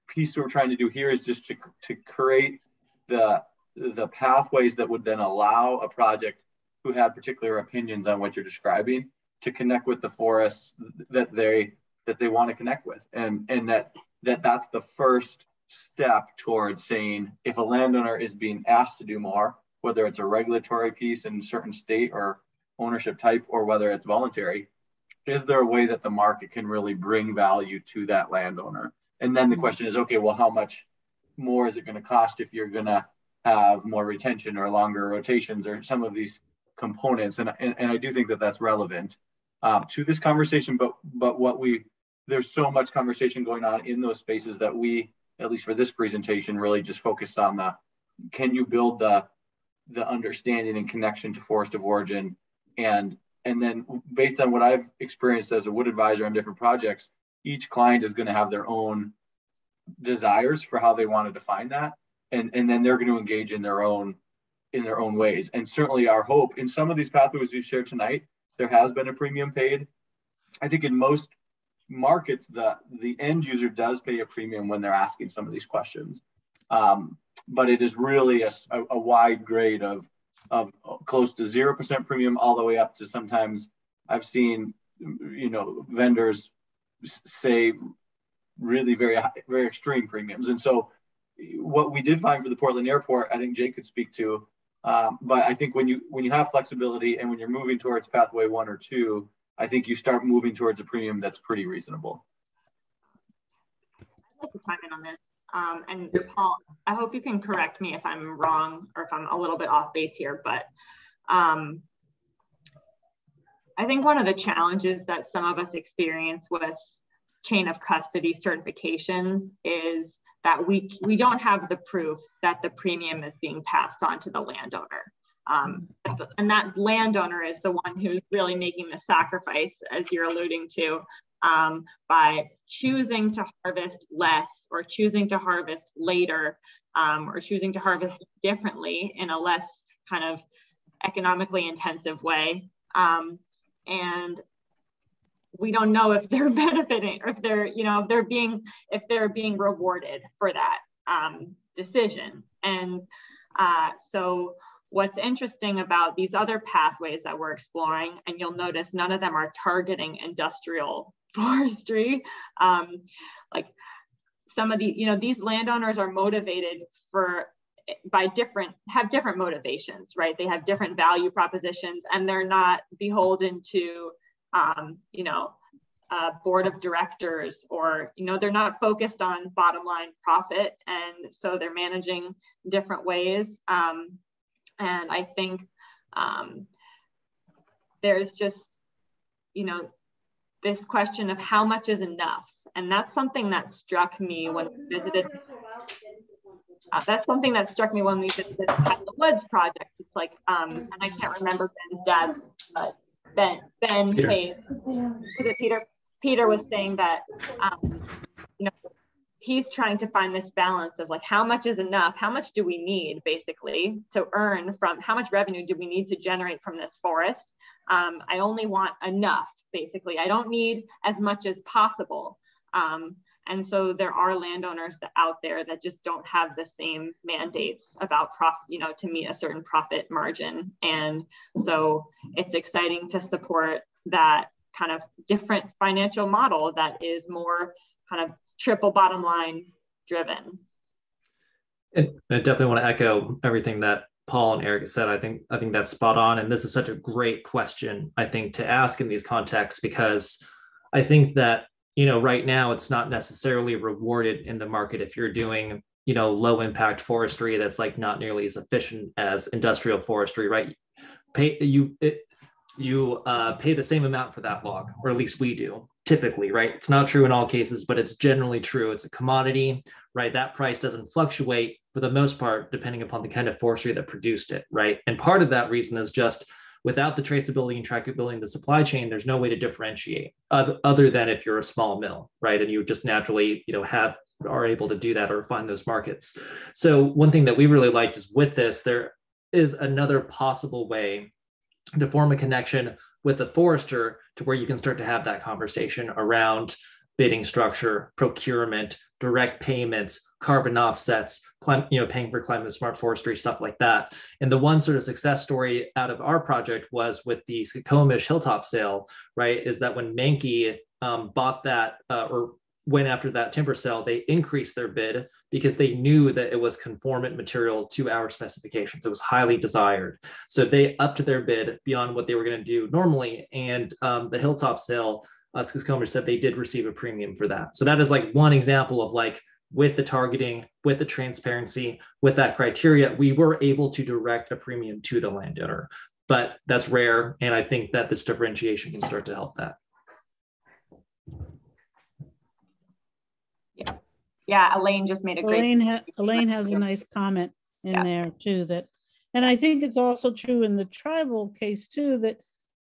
piece we're trying to do here is just to, to create the the pathways that would then allow a project who had particular opinions on what you're describing to connect with the forests that they that they want to connect with. And and that that that's the first step towards saying if a landowner is being asked to do more, whether it's a regulatory piece in a certain state or ownership type, or whether it's voluntary, is there a way that the market can really bring value to that landowner? And then the mm-hmm. question is, okay, well, how much more is it going to cost if you're going to have more retention or longer rotations or some of these components? And, and, and I do think that that's relevant uh, to this conversation, but but what we there's so much conversation going on in those spaces that we, at least for this presentation, really just focused on the can you build the the understanding and connection to forest of origin and and then based on what I've experienced as a wood advisor on different projects, each client is going to have their own desires for how they want to define that. And, and then they're going to engage in their own in their own ways. And certainly our hope in some of these pathways we've shared tonight, there has been a premium paid. I think in most markets, the the end user does pay a premium when they're asking some of these questions. Um, but it is really a, a, wide grade of of close to zero percent premium all the way up to sometimes I've seen you know vendors say really very very extreme premiums. And so what we did find for the Portland Airport, I think Jake could speak to. Um, but I think when you when you have flexibility and when you're moving towards pathway one or two, I think you start moving towards a premium that's pretty reasonable. I'd like to chime in on this. Um, and Paul, I hope you can correct me if I'm wrong or if I'm a little bit off base here, but um, I think one of the challenges that some of us experience with chain of custody certifications is that we, we don't have the proof that the premium is being passed on to the landowner. Um, and that landowner is the one who's really making the sacrifice, as you're alluding to, um, by choosing to harvest less or choosing to harvest later um, or choosing to harvest differently in a less kind of economically intensive way. Um, and we don't know if they're benefiting or if they're, you know, if they're being, if they're being rewarded for that um, decision. And uh, so what's interesting about these other pathways that we're exploring, and you'll notice none of them are targeting industrial forestry. Um, like some of the, you know, these landowners are motivated for by different have different motivations right they have different value propositions and they're not beholden to um, you know a board of directors or you know they're not focused on bottom line profit and so they're managing different ways um, and i think um, there's just you know this question of how much is enough. And that's something that struck me when we visited. Uh, that's something that struck me when we visited the Woods project. It's like, um, and I can't remember Ben's dad's, but Ben, Ben Peter. Hayes, was it Peter? Peter was saying that, um, you know, he's trying to find this balance of like how much is enough how much do we need basically to earn from how much revenue do we need to generate from this forest um, i only want enough basically i don't need as much as possible um, and so there are landowners that, out there that just don't have the same mandates about profit, you know, to meet a certain profit margin. And so it's exciting to support that kind of different financial model that is more kind of triple bottom line driven. And I definitely want to echo everything that Paul and Eric said. I think I think that's spot on. And this is such a great question, I think, to ask in these contexts because I think that, you know, right now it's not necessarily rewarded in the market if you're doing, you know, low impact forestry that's like not nearly as efficient as industrial forestry, right? Pay you it, you uh, pay the same amount for that log, or at least we do typically, right? It's not true in all cases, but it's generally true. It's a commodity, right? That price doesn't fluctuate for the most part, depending upon the kind of forestry that produced it, right? And part of that reason is just without the traceability and trackability in the supply chain, there's no way to differentiate other, than if you're a small mill, right? And you just naturally, you know, have are able to do that or find those markets. So one thing that we really liked is with this, there is another possible way to form a connection with the forester to where you can start to have that conversation around bidding structure, procurement, direct payments, carbon offsets, you know, paying for climate smart forestry, stuff like that. And the one sort of success story out of our project was with the Skokomish Hilltop sale, right? Is that when Manke um, bought that uh, or went after that timber sale, they increased their bid because they knew that it was conformant material to our specifications. It was highly desired. So they upped their bid beyond what they were going to do normally. And um, the Hilltop sale, uh, Comer said they did receive a premium for that. So that is like one example of like with the targeting, with the transparency, with that criteria, we were able to direct a premium to the landowner. But that's rare. And I think that this differentiation can start to help that. Yeah, Elaine just made a great. Elaine, ha Elaine has a nice comment in yeah. there too that, and I think it's also true in the tribal case too, that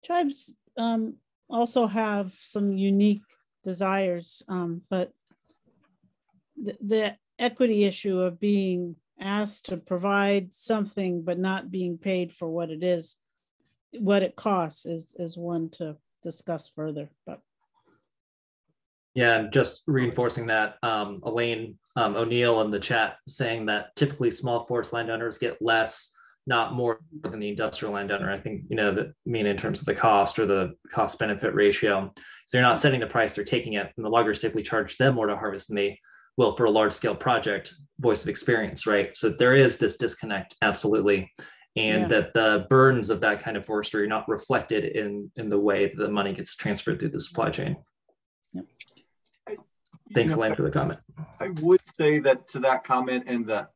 tribes um, also have some unique desires, um, but the, the equity issue of being asked to provide something but not being paid for what it is, what it costs is, is one to discuss further, but. Yeah, and just reinforcing that, um, Elaine um, O'Neill in the chat saying that typically small forest landowners get less, not more than the industrial landowner. I think, you know, that mean in terms of the cost or the cost benefit ratio. So they're not setting the price, they're taking it, and the loggers typically charge them more to harvest than they will for a large scale project, voice of experience, right? So there is this disconnect, absolutely. And yeah. that the burdens of that kind of forestry are not reflected in, in the way that the money gets transferred through the supply chain. Thanks, you know, Elaine, for the comment. I would say that to that comment and the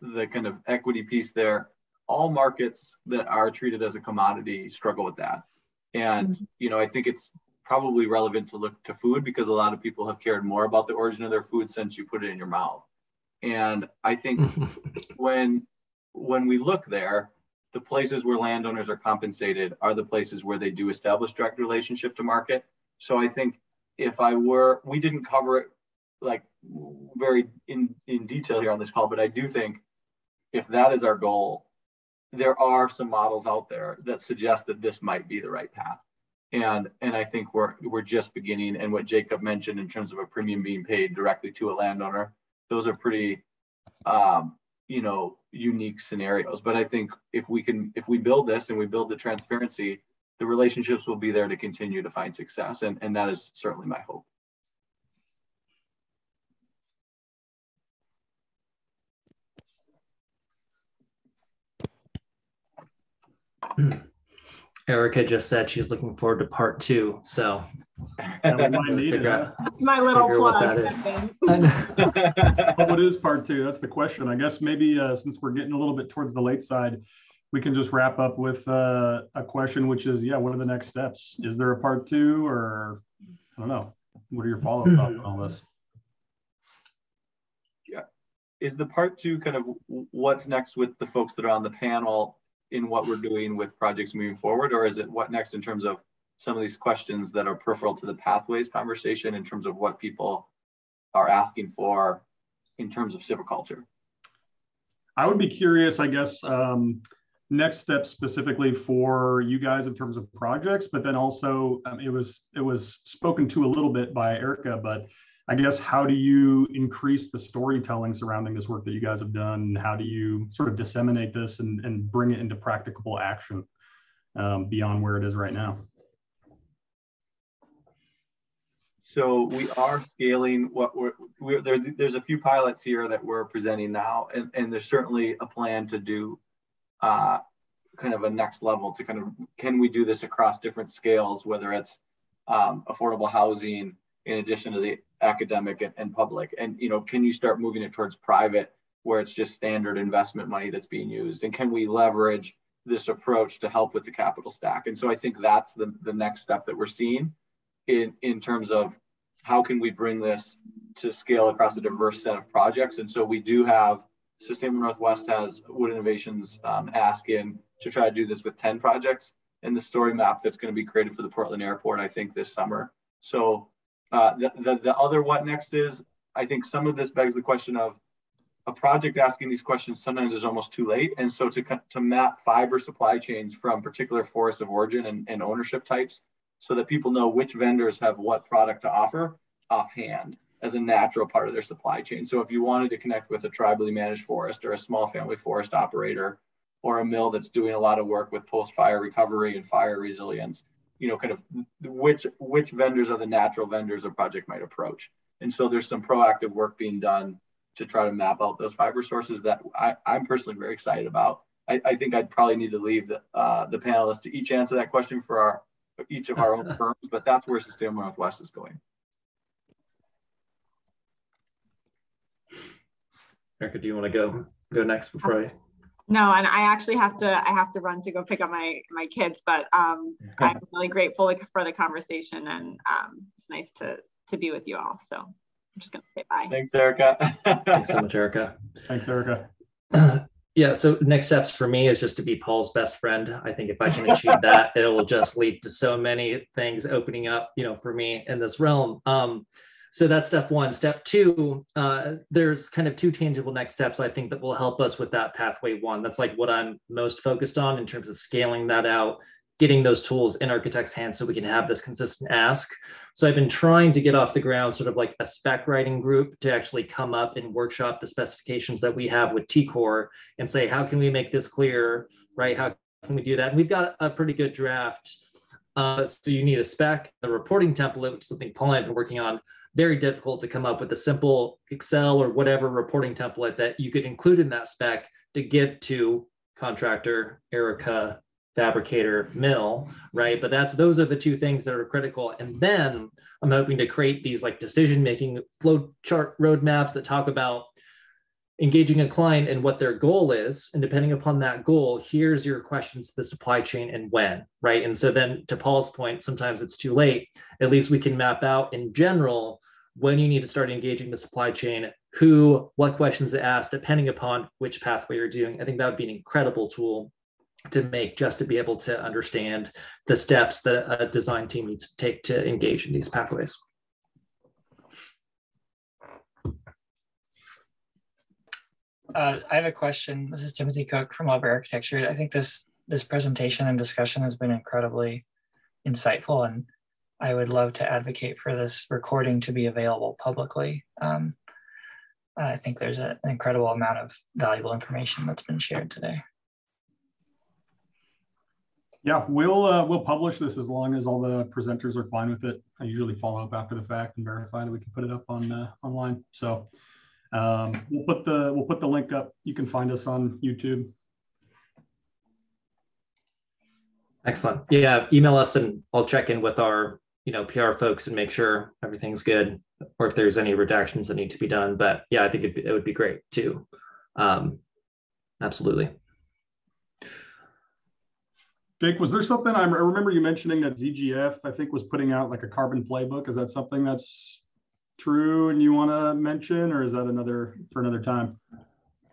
the kind of equity piece there, all markets that are treated as a commodity struggle with that. And mm-hmm. you know, I think it's probably relevant to look to food because a lot of people have cared more about the origin of their food since you put it in your mouth. And I think when when we look there, the places where landowners are compensated are the places where they do establish direct relationship to market. So I think if I were, we didn't cover it like very in, in detail here on this call, but I do think if that is our goal, there are some models out there that suggest that this might be the right path. And and I think we're we're just beginning. And what Jacob mentioned in terms of a premium being paid directly to a landowner, those are pretty um, you know, unique scenarios. But I think if we can if we build this and we build the transparency, the relationships will be there to continue to find success. And, and that is certainly my hope. Erica just said she's looking forward to part two. So That's my little plug. what is part two? That's the question. I guess maybe uh, since we're getting a little bit towards the late side, we can just wrap up with uh, a question, which is, yeah, what are the next steps? Is there a part two or I don't know. What are your follow-up thoughts on all this? Yeah. Is the part two kind of what's next with the folks that are on the panel in what we're doing with projects moving forward, or is it what next in terms of some of these questions that are peripheral to the pathways conversation in terms of what people are asking for in terms of silviculture? I would be curious, I guess, um, next steps specifically for you guys in terms of projects, but then also um, it was it was spoken to a little bit by Erica, but I guess how do you increase the storytelling surrounding this work that you guys have done? How do you sort of disseminate this and, and bring it into practicable action um, beyond where it is right now? So we are scaling what we're, we're there's there's a few pilots here that we're presenting now, and, and there's certainly a plan to do uh, kind of a next level to kind of can we do this across different scales, whether it's um, affordable housing, in addition to the academic and, and public? And you know can you start moving it towards private where it's just standard investment money that's being used? And can we leverage this approach to help with the capital stack? And so i think that's the, the next step that we're seeing in in terms of how can we bring this to scale across a diverse set of projects? And so we do have sustainable northwest has wood innovations um, ask in to try to do this with 10 projects. And the story map that's going to be created for the portland airport i think this summer. So uh, the, the, the other what next is, I think some of this begs the question of a project asking these questions sometimes is almost too late. And so to, to map fiber supply chains from particular forests of origin and, and ownership types so that people know which vendors have what product to offer offhand as a natural part of their supply chain. So if you wanted to connect with a tribally managed forest or a small family forest operator or a mill that's doing a lot of work with post-fire recovery and fire resilience, you know, kind of which which vendors are the natural vendors a project might approach. And so there's some proactive work being done to try to map out those fiber sources that I, I'm personally very excited about. I, I think I'd probably need to leave the, uh, the panelists to each answer that question for our each of our own firms, but that's where Sustainable Northwest is going. Erica, do you want to go go next before I? No, and I actually have to I have to run to go pick up my my kids, but um, I'm really grateful for the conversation and um, it's nice to to be with you all. So I'm just gonna say bye. Thanks, Erica. Thanks so much, Erica. Thanks, Erica. Yeah, so next steps for me is just to be Paul's best friend. I think if I can achieve that, it will just lead to so many things opening up, you know, for me in this realm. Um, so that's step one. Step two, uh, there's kind of two tangible next steps I think that will help us with that pathway one. That's like what I'm most focused on in terms of scaling that out, getting those tools in architects' hands so we can have this consistent ask. So I've been trying to get off the ground sort of like a spec writing group to actually come up and workshop the specifications that we have with TCORE and say, how can we make this clear, right? How can we do that? And we've got a pretty good draft. Uh, so you need a spec, a reporting template, which is something Paul and I have been working on very difficult to come up with a simple Excel or whatever reporting template that you could include in that spec to give to contractor, Erica, fabricator, mill, right? But that's those are the two things that are critical. And then I'm hoping to create these like decision making flow chart roadmaps that talk about engaging a client and what their goal is and depending upon that goal here's your questions to the supply chain and when right and so then to paul's point sometimes it's too late at least we can map out in general when you need to start engaging the supply chain who what questions to ask depending upon which pathway you're doing i think that would be an incredible tool to make just to be able to understand the steps that a design team needs to take to engage in these pathways Uh, I have a question. This is Timothy Cook from Auber Architecture. I think this this presentation and discussion has been incredibly insightful, and I would love to advocate for this recording to be available publicly. Um, I think there's a, an incredible amount of valuable information that's been shared today. Yeah, we'll uh, we'll publish this as long as all the presenters are fine with it. I usually follow up after the fact and verify that we can put it up on uh, online. So um, we'll put the we'll put the link up. You can find us on YouTube. Excellent. Yeah, email us and I'll check in with our you know PR folks and make sure everything's good, or if there's any redactions that need to be done. But yeah, I think it, it would be great too. Um, absolutely. Jake, was there something I remember you mentioning that ZGF I think was putting out like a carbon playbook? Is that something that's true and you want to mention, or is that another for another time?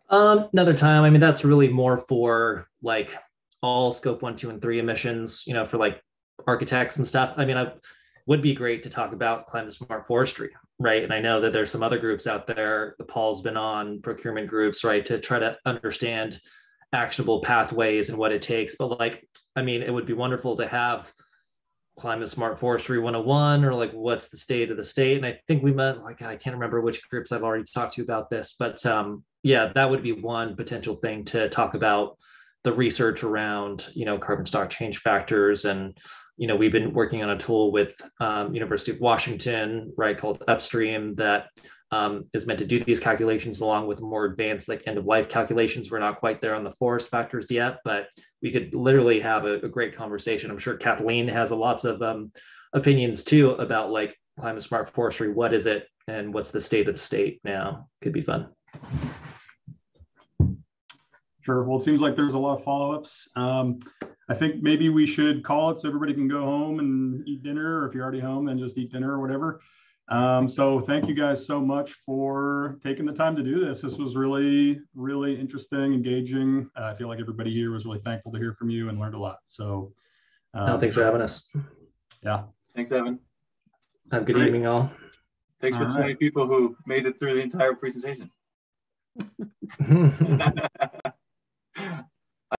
Um, another time. I mean, that's really more for like all scope one, two, and three emissions. You know, for like architects and stuff. I mean, I would be great to talk about climate smart forestry, right? And I know that there's some other groups out there. Paul's been on procurement groups, right, to try to understand actionable pathways and what it takes. But like, I mean, it would be wonderful to have climate smart forestry 101 or like what's the state of the state and i think we met like i can't remember which groups i've already talked to about this but um, yeah that would be one potential thing to talk about the research around you know carbon stock change factors and you know we've been working on a tool with um, university of washington right called upstream that um, is meant to do these calculations along with more advanced like end of life calculations. We're not quite there on the forest factors yet, but we could literally have a, a great conversation. I'm sure Kathleen has a lots of um, opinions too about like climate smart forestry. What is it and what's the state of the state now? Could be fun. Sure. Well, it seems like there's a lot of follow-ups. Um, I think maybe we should call it so everybody can go home and eat dinner, or if you're already home, then just eat dinner or whatever. Um, so thank you guys so much for taking the time to do this. This was really, really interesting, engaging. Uh, I feel like everybody here was really thankful to hear from you and learned a lot. So um, no, thanks for having us. Yeah. Thanks, Evan. Have a good Great. evening, all. Thanks all for right. so many people who made it through the entire presentation.